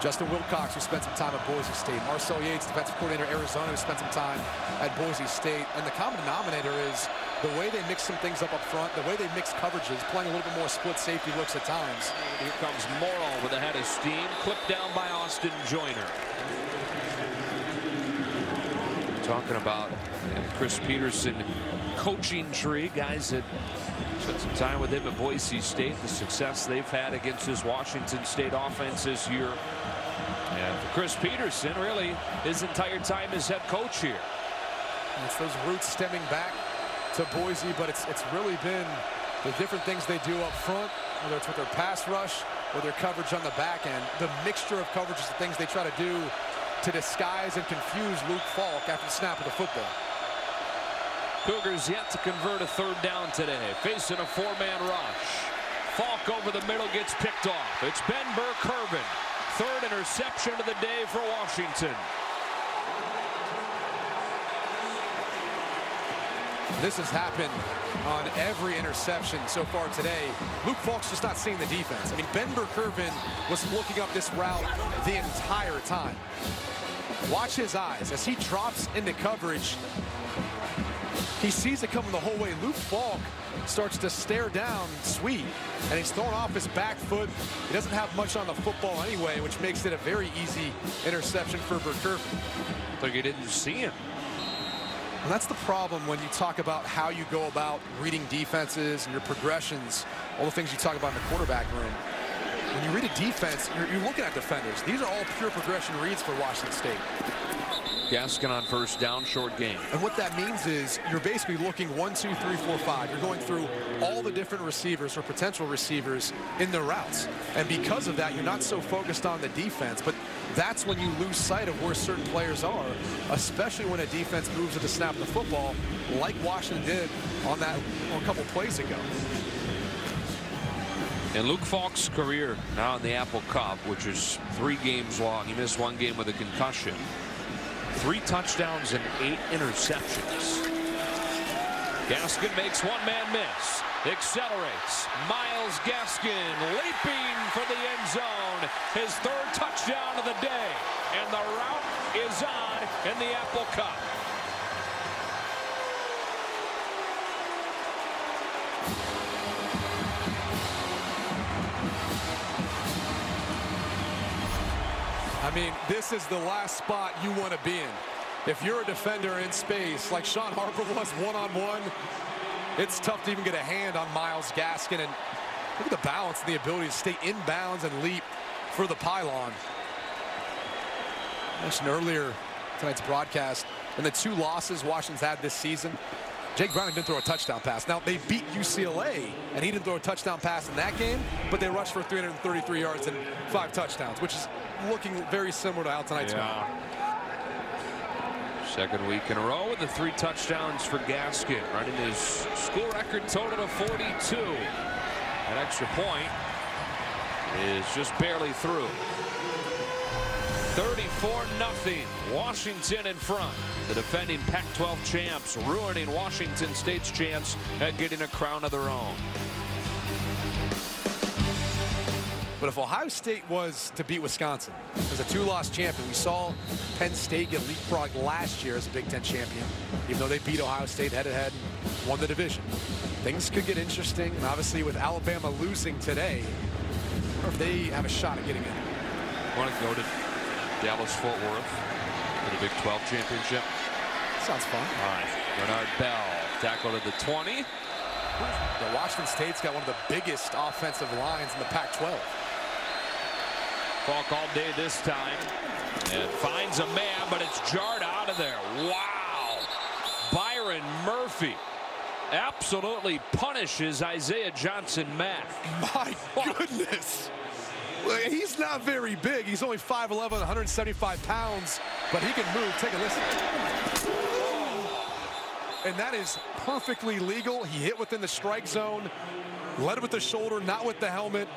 Justin Wilcox, who spent some time at Boise State. Marcel Yates, defensive coordinator Arizona, who spent some time at Boise State. And the common denominator is the way they mix some things up up front, the way they mix coverages, playing a little bit more split safety looks at times. Here comes Morrow with a head of steam, clipped down by Austin Joyner. Talking about Chris Petersen coaching tree, guys that spent some time with him at Boise State, the success they've had against his Washington State offense this year. And for Chris Petersen, really, his entire time as head coach here. It's those roots stemming back to Boise, but it's it's really been the different things they do up front, whether it's with their pass rush or their coverage on the back end, the mixture of coverages, the things they try to do to disguise and confuse Luke Falk after the snap of the football. Cougars yet to convert a third down today, facing a four-man rush. Falk over the middle gets picked off. It's Ben Burr-Kirven. Third interception of the day for Washington. This has happened on every interception so far today. Luke Falk's just not seeing the defense. I mean, Ben Burr-Kirven was looking up this route the entire time. Watch his eyes as he drops into coverage. He sees it coming the whole way. Luke Falk starts to stare down Sweet, and he's thrown off his back foot. He doesn't have much on the football anyway, which makes it a very easy interception for Burr-Kirven. Like he didn't see him. And that's the problem when you talk about how you go about reading defenses and your progressions, all the things you talk about in the quarterback room. When you read a defense, you're, you're looking at defenders. These are all pure progression reads for Washington State. Gaskin on first down, short game. And what that means is you're basically looking one, two, three, four, five. You're going through all the different receivers or potential receivers in their routes. And because of that, you're not so focused on the defense. But that's when you lose sight of where certain players are, especially when a defense moves at the snap of the football, like Washington did on that a couple plays ago. In Luke Falk's career, now in the Apple Cup, which is three games long, he missed one game with a concussion. Three touchdowns and eight interceptions. Gaskin makes one man miss. Accelerates. Myles Gaskin leaping for the end zone. His third touchdown of the day. And the route is on in the Apple Cup. I mean, this is the last spot you want to be in. If you're a defender in space, like Sean Harper was one-on-one, -on -one, it's tough to even get a hand on Myles Gaskin. And look at the balance and the ability to stay in bounds and leap for the pylon. I mentioned earlier tonight's broadcast, and the two losses Washington's had this season, Jake Browning didn't throw a touchdown pass. Now, they beat UCLA, and he didn't throw a touchdown pass in that game, but they rushed for 333 yards and five touchdowns, which is looking very similar to how tonight's yeah. Second week in a row with the three touchdowns for Gaskin, running his school record total of 42. That extra point is just barely through. 34-0. Washington in front. The defending Pac-12 champs ruining Washington State's chance at getting a crown of their own. But if Ohio State was to beat Wisconsin as a two-loss champion, we saw Penn State get leapfrogged last year as a Big Ten champion, even though they beat Ohio State head-to-head -head, won the division. Things could get interesting, and obviously with Alabama losing today, or if they have a shot at getting in. Want to go to Dallas Fort Worth for the Big 12 championship? sounds fun. All right, Renard Bell tackled at the 20. The Washington State's got one of the biggest offensive lines in the Pac-12. Falk all day this time. And finds a man, but it's jarred out of there. Wow. Byron Murphy absolutely punishes Isaiah Johnson Mack. My goodness. He's not very big. He's only 5'11", 175 pounds, but he can move. Take a listen. And that is perfectly legal. He hit within the strike zone, led with the shoulder, not with the helmet.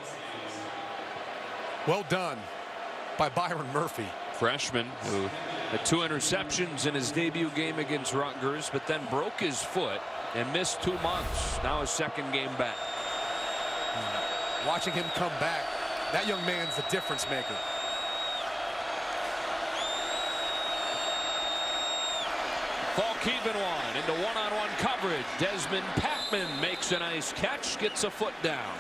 Well done by Byron Murphy. Freshman who had two interceptions in his debut game against Rutgers, but then broke his foot and missed two months. Now his second game back. Watching him come back, that young man's the difference maker. Falk even one into one-on-one -on -one coverage. Dezmon Patmon makes a nice catch, gets a foot down.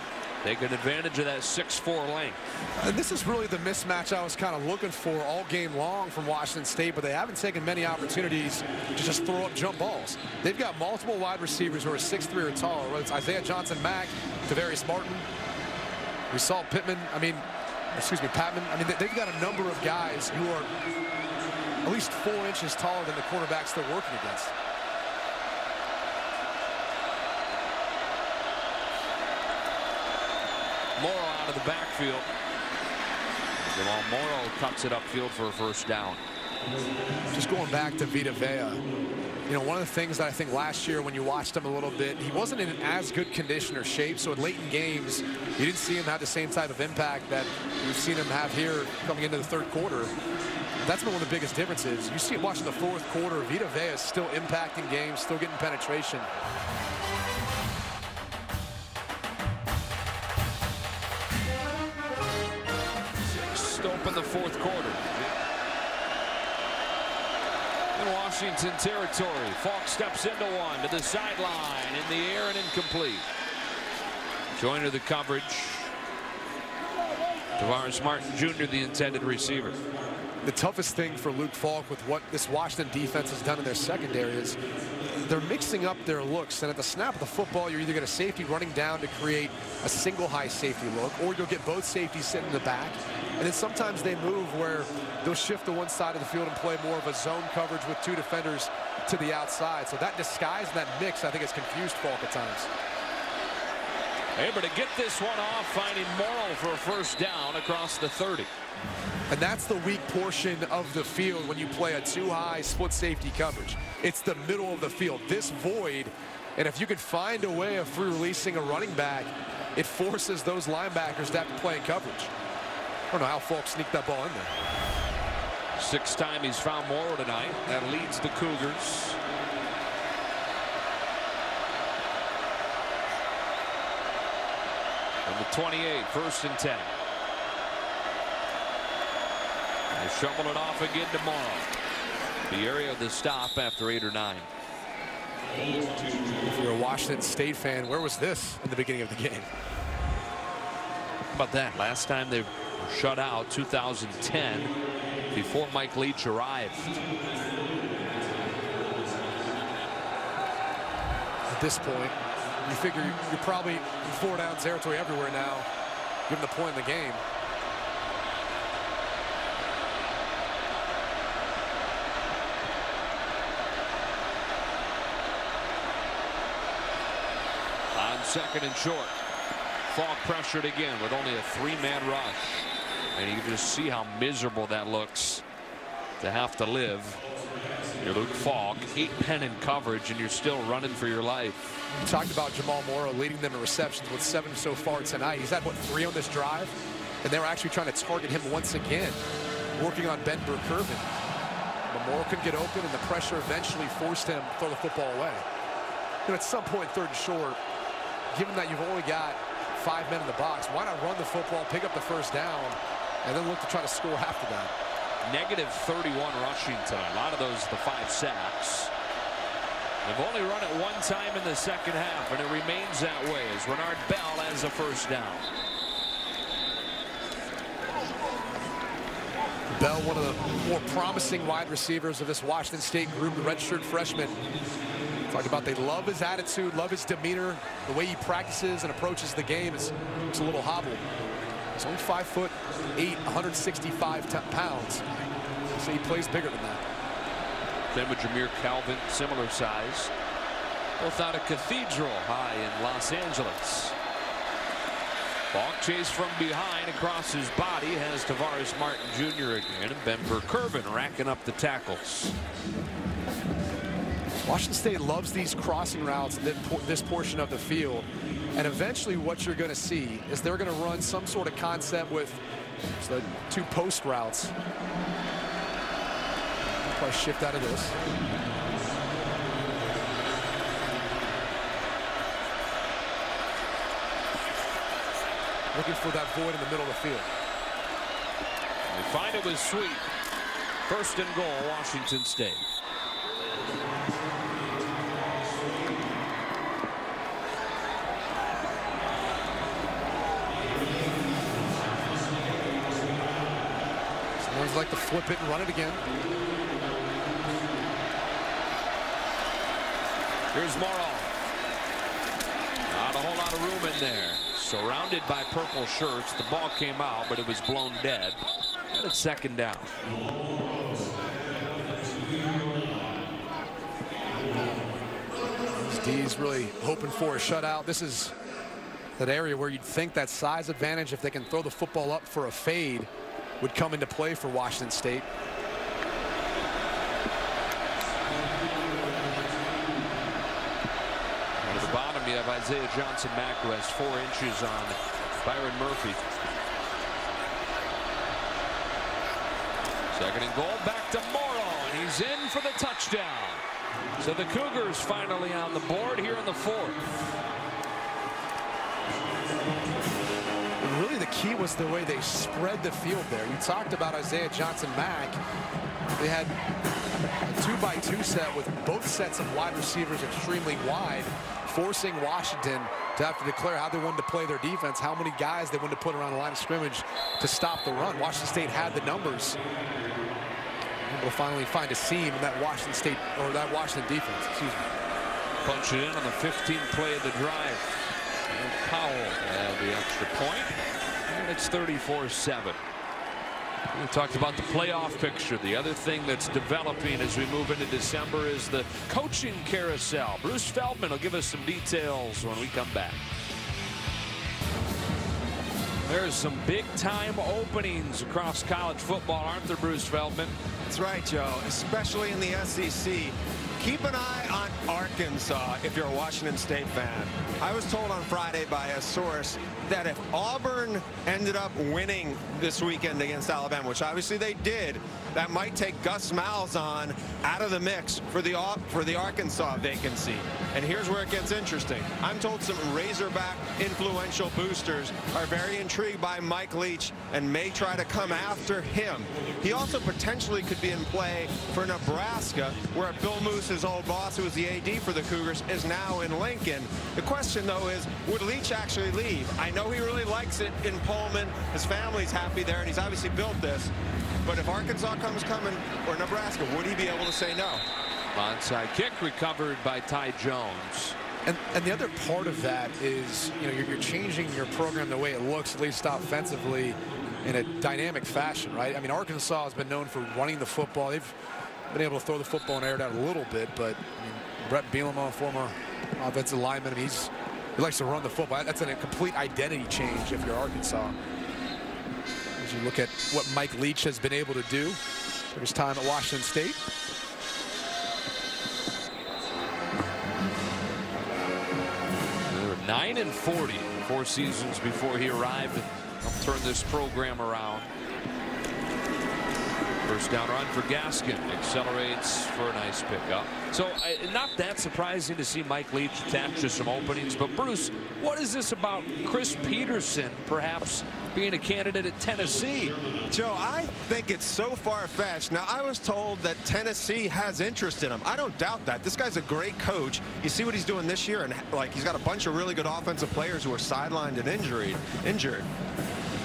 Taking advantage of that 6'4 length. And this is really the mismatch I was kind of looking for all game long from Washington State, but they haven't taken many opportunities to just throw up jump balls. They've got multiple wide receivers who are 6'3 or taller, whether it's Isaiah Johnson Mack, Tavares Martin. We saw Pittman, I mean, excuse me, Patmon. I mean, they've got a number of guys who are at least four inches taller than the quarterbacks they're working against. Morrow out of the backfield. Jamal Morrow cuts it upfield for a first down. Just going back to Vita Vea, you know, one of the things that I think last year when you watched him a little bit, he wasn't in as good condition or shape. So in late in games, you didn't see him have the same type of impact that we've seen him have here coming into the third quarter. That's been one of the biggest differences. You see him watching the fourth quarter. Vita Vea is still impacting games, still getting penetration. Stope in the fourth quarter. In Washington territory, Falk steps into one to the sideline in the air and incomplete. Joiner the coverage. Tavares Martin Jr. the intended receiver. The toughest thing for Luke Falk with what this Washington defense has done in their secondary is they're mixing up their looks. And at the snap of the football, you're either going to safety running down to create a single high safety look, or you'll get both safeties sitting in the back. And then sometimes they move where they'll shift to one side of the field and play more of a zone coverage with two defenders to the outside. So that disguise and that mix, I think, has confused Falk at times. Able to get this one off, finding Morrow for a first down across the 30. And that's the weak portion of the field when you play a two-high split safety coverage. It's the middle of the field, this void. And if you can find a way of free releasing a running back, it forces those linebackers to have to play in coverage. I don't know how Falk sneaked that ball in there. Sixth time he's found Morrow tonight. That leads the Cougars. From the 28, first and 10. They shovel it off again tomorrow. The area of the stop after eight or nine. If you're a Washington State fan, where was this in the beginning of the game? How about that? Last time they were shut out, 2010, before Mike Leach arrived. At this point, you figure you're probably in four down territory everywhere now, given the point in the game. Second and short. Falk pressured again with only a three-man rush. And you can just see how miserable that looks to have to live. You're Luke Falk, eight pen in coverage, and you're still running for your life. You talked about Jamal Morrow leading them in receptions with seven so far tonight. He's had, what, three on this drive? And they were actually trying to target him once again, working on Ben Burr-Kirven. But Morrow couldn't get open, and the pressure eventually forced him to throw the football away. And at some point, third and short, given that you've only got five men in the box, why not run the football, pick up the first down, and then look to try to score after that? Negative 31 rushing tonight. A lot of those the five sacks. They've only run it one time in the second half, and it remains that way as Renard Bell has a first down. Bell, one of the more promising wide receivers of this Washington State group, the redshirt freshman. Talked about they love his attitude, love his demeanor, the way he practices and approaches the game. It's, it's a little hobbled. He's only five foot eight, 165 pounds. So he plays bigger than that. Then with Jamire Calvin, similar size. Both out of Cathedral High in Los Angeles. Ball chase from behind across his body has Tavares Martin Jr. again. And Ben Burr-Kirven racking up the tackles. Washington State loves these crossing routes in this portion of the field. And eventually what you're going to see is they're going to run some sort of concept with the two post routes. Probably shift out of this. Looking for that void in the middle of the field. They find it with Sweet. First and goal, Washington State. To flip it and run it again. Here's Morrow. Not a whole lot of room in there. Surrounded by purple shirts. The ball came out, but it was blown dead. And it's second down. D's really hoping for a shutout. This is that area where you'd think that size advantage, if they can throw the football up for a fade, would come into play for Washington State. At the bottom, you have Isaiah Johnson Mack, has four inches on Byron Murphy. Second and goal, back to Morrow, and he's in for the touchdown. So the Cougars finally on the board here in the fourth. Key was the way they spread the field there. You talked about Isaiah Johnson Mack. They had a two by two set with both sets of wide receivers extremely wide, forcing Washington to have to declare how they wanted to play their defense, how many guys they wanted to put around the line of scrimmage to stop the run. Washington State had the numbers able to finally find a seam in that Washington State or that Washington defense. Excuse me. Punch it in on the 15th play of the drive. And Powell had the extra point. It's 34-7. We talked about the playoff picture. The other thing that's developing as we move into December is the coaching carousel. Bruce Feldman will give us some details when we come back. There's some big-time openings across college football, aren't there, Bruce Feldman? That's right, Joe, especially in the SEC. Keep an eye on Arkansas if you're a Washington State fan. I was told on Friday by a source that if Auburn ended up winning this weekend against Alabama, which obviously they did, that might take Gus Malzahn out of the mix for the for the Arkansas vacancy. And here's where it gets interesting. I'm told some Razorback influential boosters are very intrigued by Mike Leach and may try to come after him. He also potentially could be in play for Nebraska, where Bill Moos's old boss, who was the AD for the Cougars, is now in Lincoln. The question, though, is would Leach actually leave? I know he really likes it in Pullman. His family's happy there, and he's obviously built this. But if Arkansas comes coming, or Nebraska, would he be able to say no? Onside kick recovered by Ty Jones. And, and the other part of that is, you know, you're, you're changing your program the way it looks, at least offensively, in a dynamic fashion, right? I mean, Arkansas has been known for running the football. They've been able to throw the football and air it out a little bit, but I mean, Bret Bielema, former offensive lineman, I mean, he's, he likes to run the football. That's a complete identity change if you're Arkansas. As you look at what Mike Leach has been able to do for his time at Washington State. They were 9 and 40 four seasons before he arrived. Helped turn this program around. First down run for Gaskin. Accelerates for a nice pickup. So uh, not that surprising to see Mike Leach attach to some openings. But Bruce, what is this about Chris Petersen perhaps being a candidate at Tennessee? Joe, I think it's so far-fetched. Now, I was told that Tennessee has interest in him. I don't doubt that. This guy's a great coach. You see what he's doing this year, and like he's got a bunch of really good offensive players who are sidelined and injured. Injured.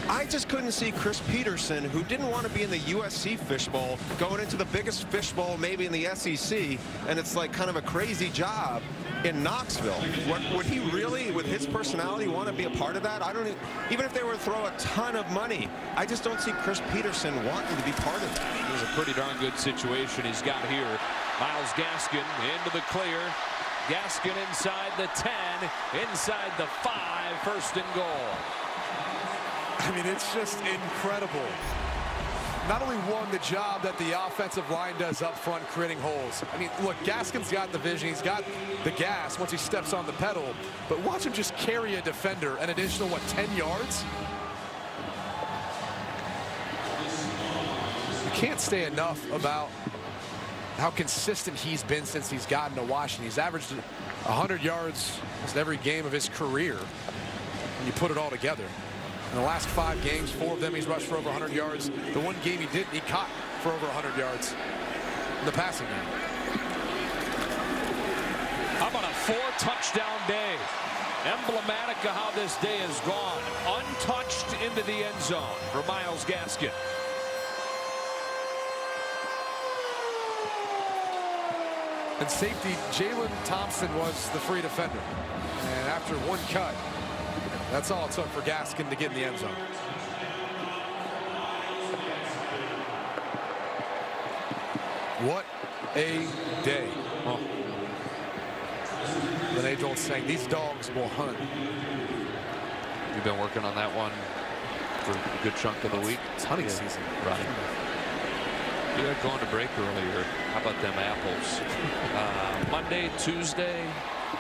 I just couldn't see Chris Petersen, who didn't want to be in the USC fishbowl, going into the biggest fishbowl maybe in the SEC, and it's like kind of a crazy job in Knoxville. Would, would he really, with his personality, want to be a part of that? I don't even even if they were to throw a ton of money, I just don't see Chris Petersen wanting to be part of that. It was a pretty darn good situation he's got here. Myles Gaskin into the clear. Gaskin inside the 10, inside the 5, first and goal. I mean, it's just incredible. Not only won the job that the offensive line does up front, creating holes. I mean, look, Gaskin's got the vision. He's got the gas once he steps on the pedal. But watch him just carry a defender an additional, what, 10 yards? You can't say enough about how consistent he's been since he's gotten to Washington. He's averaged 100 yards almost every game of his career when you put it all together. In the last five games, four of them he's rushed for over 100 yards. The one game he didn't, he caught for over 100 yards in the passing game. How about a four-touchdown day? Emblematic of how this day has gone. Untouched into the end zone for Myles Gaskin. And safety, Jalen Thompson was the free defender. And after one cut, that's all it took for Gaskin to get in the end zone. What a day. Oh. The age old saying, these dogs will hunt. You've been working on that one for a good chunk of the week. It's hunting yeah. season. Right. You had gone to break earlier. How about them apples? *laughs* Uh, Monday, Tuesday.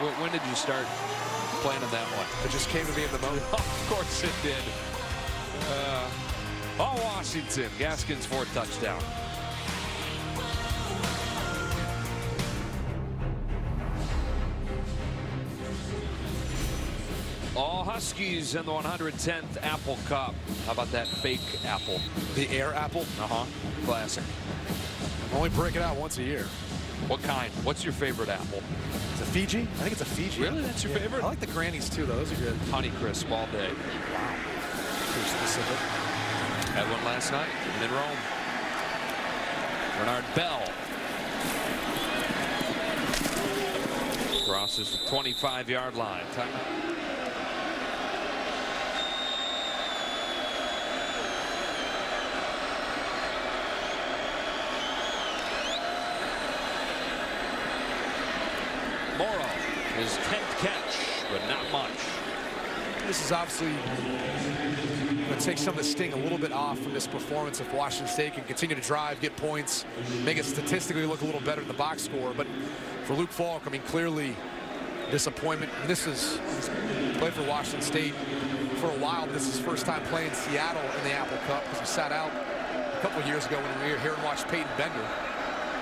When did you start planning that one? It just came to me in the moment. *laughs* of course it did. Uh, all Washington. Gaskin's fourth touchdown. All Huskies in the 110th Apple Cup. How about that fake apple? The air apple? Uh-huh. Classic. Only break it out once a year. What kind? What's your favorite apple? It's a Fuji. I think it's a Fuji. Really? That's your yeah. favorite? I like the grannies too, though. Those are good. Honey crisp all day. Wow. Pretty specific. Had one last night in Rome. Renard Bell. Crosses the 25-yard line. Timeout. Morrow, his 10th catch, but not much. This is obviously going to take some of the sting a little bit off from this performance if Washington State can continue to drive, get points, make it statistically look a little better in the box score. But for Luke Falk, I mean, clearly disappointment. This is played for Washington State for a while, this is first time playing Seattle in the Apple Cup because he sat out a couple years ago when we were here and watched Peyton Bender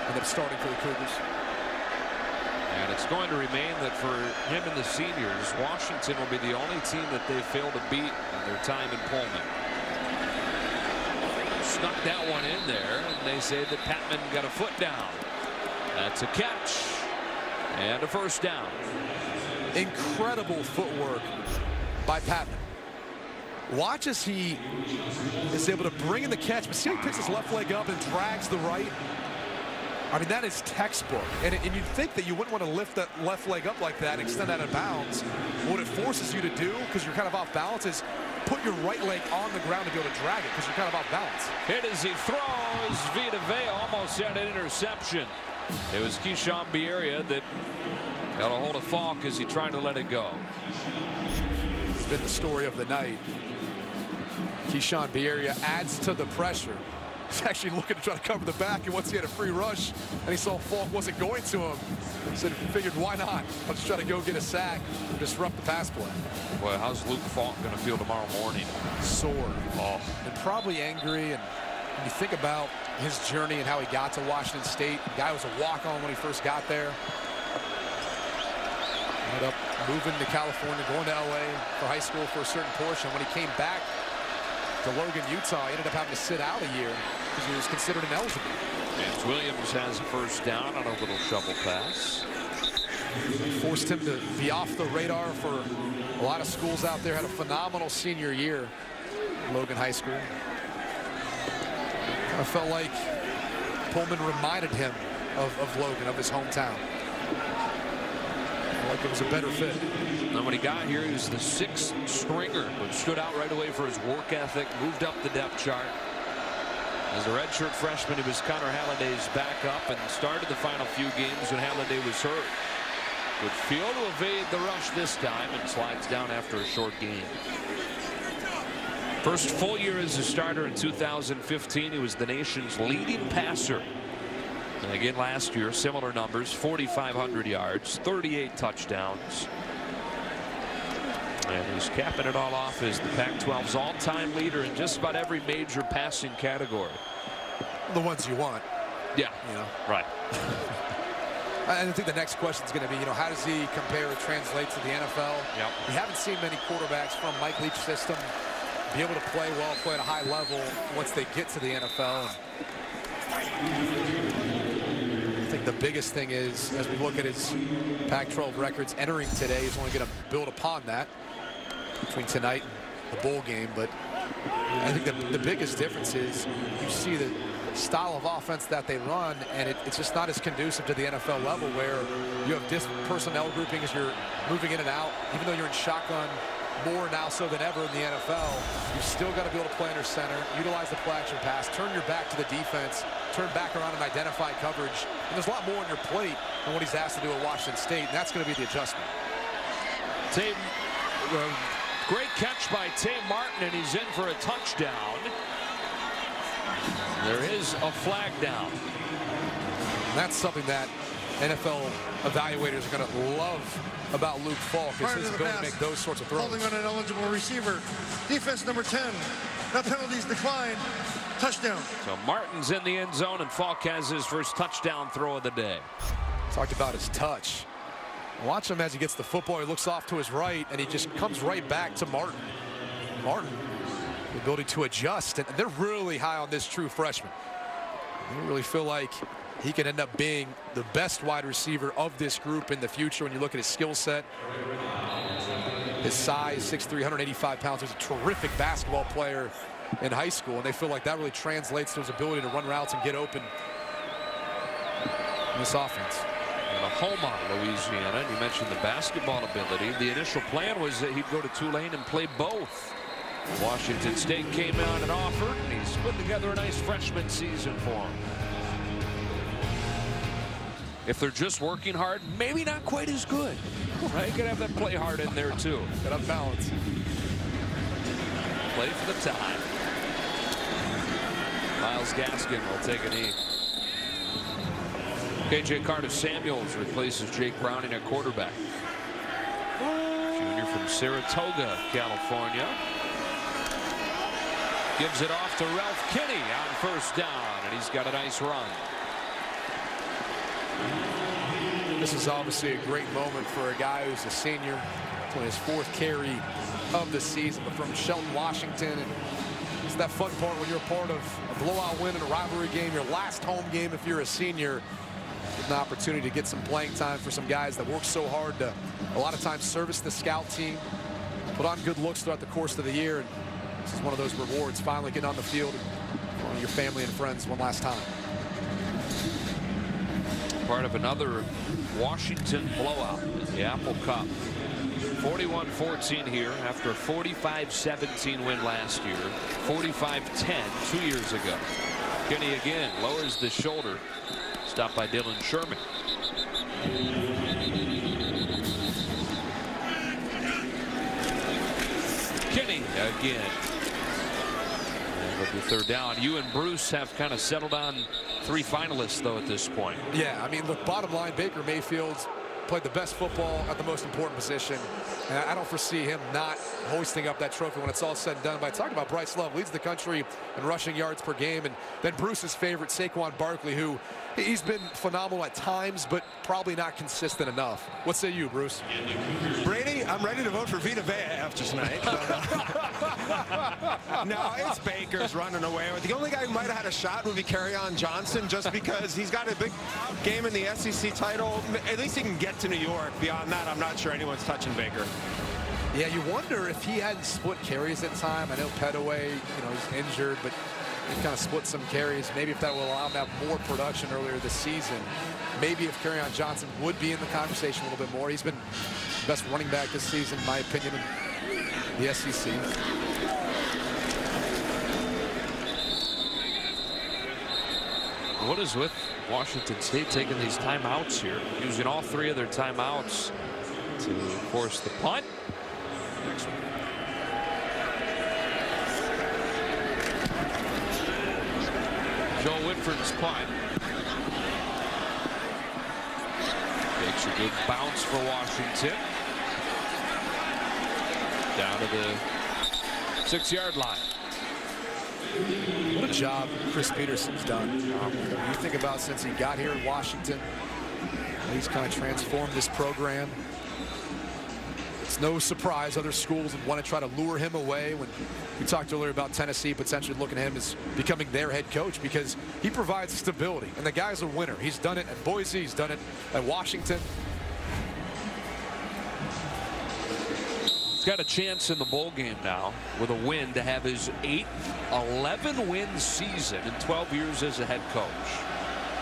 end up starting for the Cougars. And it's going to remain that for him and the seniors, Washington will be the only team that they fail to beat in their time in Pullman. Snuck that one in there, and they say that Patmon got a foot down. That's a catch and a first down. Incredible footwork by Patmon. Watch as he is able to bring in the catch, but see he picks his left leg up and drags the right. I mean, that is textbook. And, and you'd think that you wouldn't want to lift that left leg up like that and extend out of bounds. What it forces you to do, because you're kind of off balance, is put your right leg on the ground to be able to drag it because you're kind of off balance. Hit as he throws. Vita Vea almost had an interception. It was Keishawn Bierria that got a hold of Falk as he tried to let it go. It's been the story of the night. Keishawn Bierria adds to the pressure. He's actually looking to try to cover the back, and once he had a free rush, and he saw Falk wasn't going to him, he said, figured, why not? Let's try to go get a sack and disrupt the pass play. Well, how's Luke Falk going to feel tomorrow morning? Sore. Oh. And probably angry, and when you think about his journey and how he got to Washington State, the guy was a walk-on when he first got there. Ended up moving to California, going to L.A. for high school for a certain portion. When he came back to Logan, Utah. He ended up having to sit out a year because he was considered ineligible. James Williams has a first down on a little shovel pass. Forced him to be off the radar for a lot of schools out there. Had a phenomenal senior year. Logan High School. I felt like Pullman reminded him of, of Logan, of his hometown. Like it was a better fit. And when he got here, he was the sixth stringer, but stood out right away for his work ethic, moved up the depth chart. As a redshirt freshman, he was Connor Halliday's backup and started the final few games when Halliday was hurt. Would feel to evade the rush this time and slides down after a short game. First full year as a starter in 2015, he was the nation's leading passer. And again last year, similar numbers, 4,500 yards, 38 touchdowns. And he's capping it all off as the Pac-12's all-time leader in just about every major passing category. The ones you want. Yeah, you know. Right. *laughs* I think the next question is going to be, you know, how does he compare or translate to the NFL? Yep. We haven't seen many quarterbacks from Mike Leach system be able to play well, play at a high level once they get to the NFL. I think the biggest thing is, as we look at his Pac-12 records entering today, he's only going to build upon that between tonight and the bowl game. But I think the, the biggest difference is you see the style of offense that they run, and it, it's just not as conducive to the NFL level where you have different personnel grouping as you're moving in and out. Even though you're in shotgun more now so than ever in the NFL. You've still got to be able to play under center, utilize the play action pass, turn your back to the defense, turn back around and identify coverage. And there's a lot more on your plate than what he's asked to do at Washington State, and that's going to be the adjustment. Tame, uh, great catch by Tay Martin, and he's in for a touchdown. There is a flag down. That's something that NFL evaluators are going to love about Luke Falk is his ability to make those sorts of throws. Holding on an eligible receiver. Defense number 10. Now penalties decline. Touchdown. So Martin's in the end zone, and Falk has his first touchdown throw of the day. Talked about his touch. Watch him as he gets the football. He looks off to his right, and he just comes right back to Martin. Martin, the ability to adjust, and they're really high on this true freshman. They really feel like he can end up being the best wide receiver of this group in the future when you look at his skill set. His size, 6'3", 185 pounds. He's a terrific basketball player in high school, and they feel like that really translates to his ability to run routes and get open in this offense. In Houma, Louisiana, and you mentioned the basketball ability. The initial plan was that he'd go to Tulane and play both. Washington State came out and offered, and he's put together a nice freshman season for him. If they're just working hard, maybe not quite as good. Right? Gotta have that play hard in there too. Gotta balance. Play for the time. Myles Gaskin will take a knee. KJ Carta-Samuels replaces Jake Browning at quarterback. Junior from Saratoga, California. Gives it off to Ralph Kinney on first down, and he's got a nice run. This is obviously a great moment for a guy who's a senior. It's his fourth carry of the season, but from Shelton, Washington. And it's that fun part when you're a part of a blowout win in a rivalry game, your last home game if you're a senior. An opportunity to get some playing time for some guys that work so hard to a lot of times service the scout team, put on good looks throughout the course of the year. And this is one of those rewards, finally getting on the field and your family and friends one last time. Part of another Washington blowout in the Apple Cup. 41-14 here after a 45-17 win last year. 45-10 two years ago. Kinney again lowers the shoulder. Stopped by Dylan Sherman. Kinney again. Third down. You and Bruce have kind of settled on three finalists, though, at this point. Yeah, I mean, look, bottom line, Baker Mayfield's played the best football at the most important position. And I don't foresee him not hoisting up that trophy when it's all said and done. But I talk about Bryce Love, leads the country in rushing yards per game. And then Bruce's favorite, Saquon Barkley, who he's been phenomenal at times, but probably not consistent enough. What say you, Bruce? Brady, I'm ready to vote for Vita Vea after tonight. *laughs* no, it's Baker's running away. The only guy who might have had a shot would be Kerryon Johnson, just because he's got a big game in the SEC title. At least he can get to New York. Beyond that, I'm not sure anyone's touching Baker. Yeah, you wonder if he hadn't split carries at time. I know Pettway, you know, he's injured, but he kind of split some carries. Maybe if that will allow him to have more production earlier this season. Maybe if Kerryon Johnson would be in the conversation a little bit more. He's been the best running back this season, in my opinion, in the SEC. What is with Washington State taking these timeouts here, using all three of their timeouts to force the punt? Joe Whitford's punt. Makes a good bounce for Washington. Down to the six-yard line. Job Chris Petersen's done. You think about since he got here in Washington, he's kind of transformed this program. It's no surprise other schools would want to try to lure him away when we talked earlier about Tennessee potentially looking at him as becoming their head coach because he provides stability and the guy's a winner. He's done it at Boise, he's done it at Washington. Got a chance in the bowl game now with a win to have his eighth 11 win season in 12 years as a head coach.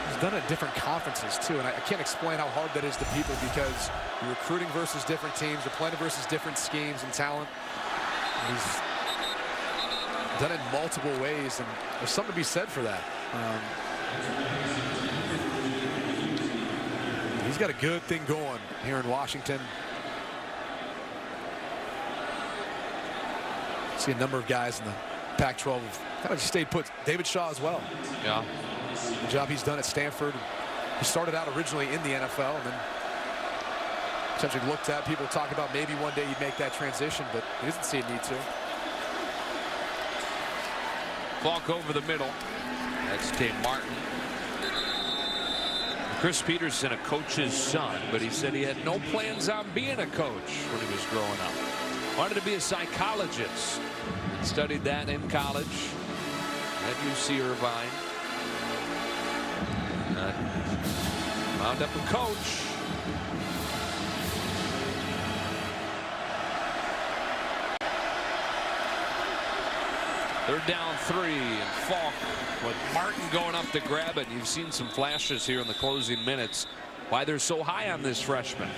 He's done it at different conferences too, and I, I can't explain how hard that is to people because you're recruiting versus different teams, you're playing versus different schemes and talent. He's done it multiple ways, and there's something to be said for that. Um, he's got a good thing going here in Washington. See a number of guys in the Pac-12 kind of stayed put. David Shaw as well. Yeah. The job he's done at Stanford. He started out originally in the NFL and then potentially looked at. People talk about maybe one day he'd make that transition, but he doesn't see a need to. Falk over the middle. That's Dave Martin. Chris Petersen, a coach's son, but he said he had no plans on being a coach when he was growing up. Wanted to be a psychologist. Studied that in college at UC Irvine. Uh, wound up a coach. They're down three, and Falk with Martin going up to grab it. You've seen some flashes here in the closing minutes. Why they're so high on this freshman.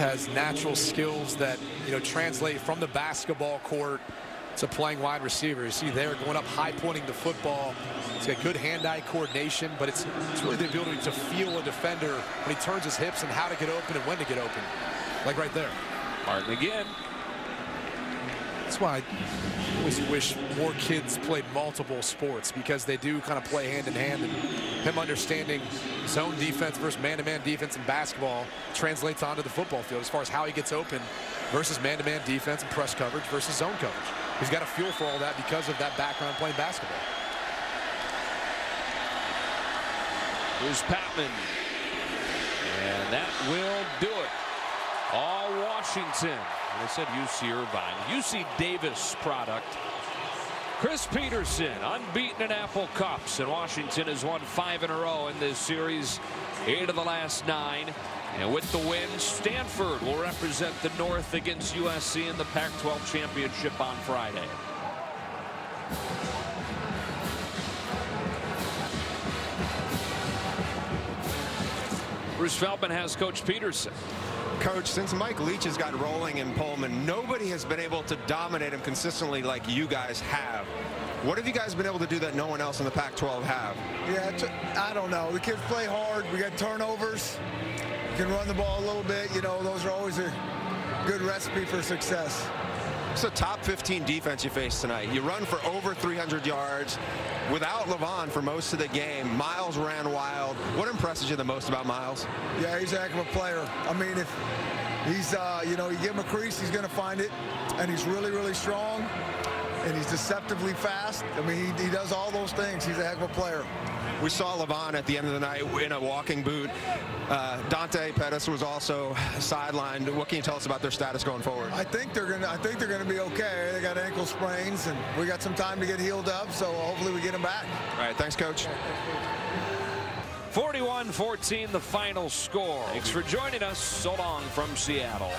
Has natural skills that you know translate from the basketball court to playing wide receiver. You see there going up high pointing the football. He's got good hand-eye coordination, but it's, it's really the ability to feel a defender when he turns his hips and how to get open and when to get open. Like right there. Martin again. That's why I always wish more kids played multiple sports because they do kind of play hand in hand. And him understanding zone defense versus man-to-man -man defense in basketball translates onto the football field as far as how he gets open versus man-to-man -man defense and press coverage versus zone coverage. He's got a feel for all that because of that background playing basketball. Here's Patmon. And that will do it. All Washington. I said UC Irvine. UC Davis product. Chris Petersen, unbeaten in Apple Cups, and Washington has won five in a row in this series, eight of the last nine. And with the win, Stanford will represent the North against USC in the Pac-12 championship on Friday. Bruce Feldman has Coach Petersen. Coach, since Mike Leach has got rolling in Pullman, nobody has been able to dominate him consistently like you guys have. What have you guys been able to do that no one else in the Pac-12 have? Yeah, I don't know. The kids play hard. We got turnovers. You can run the ball a little bit. You know, those are always a good recipe for success. It's a top 15 defense you face tonight. You run for over 300 yards without Lavon for most of the game. Myles ran wild. What impresses you the most about Myles? Yeah, he's a heck of a player. I mean, if he's, uh, you know, you give him a crease, he's going to find it. And he's really, really strong. And he's deceptively fast. I mean, he, he does all those things. He's a heck of a player. We saw Lavon at the end of the night in a walking boot. Uh, Dante Pettis was also sidelined. What can you tell us about their status going forward? I think they're gonna. I think they're gonna be okay. They got ankle sprains, and we got some time to get healed up. So hopefully we get them back. All right. Thanks, coach. 41-14 the final score. Thanks for joining us. So long from Seattle.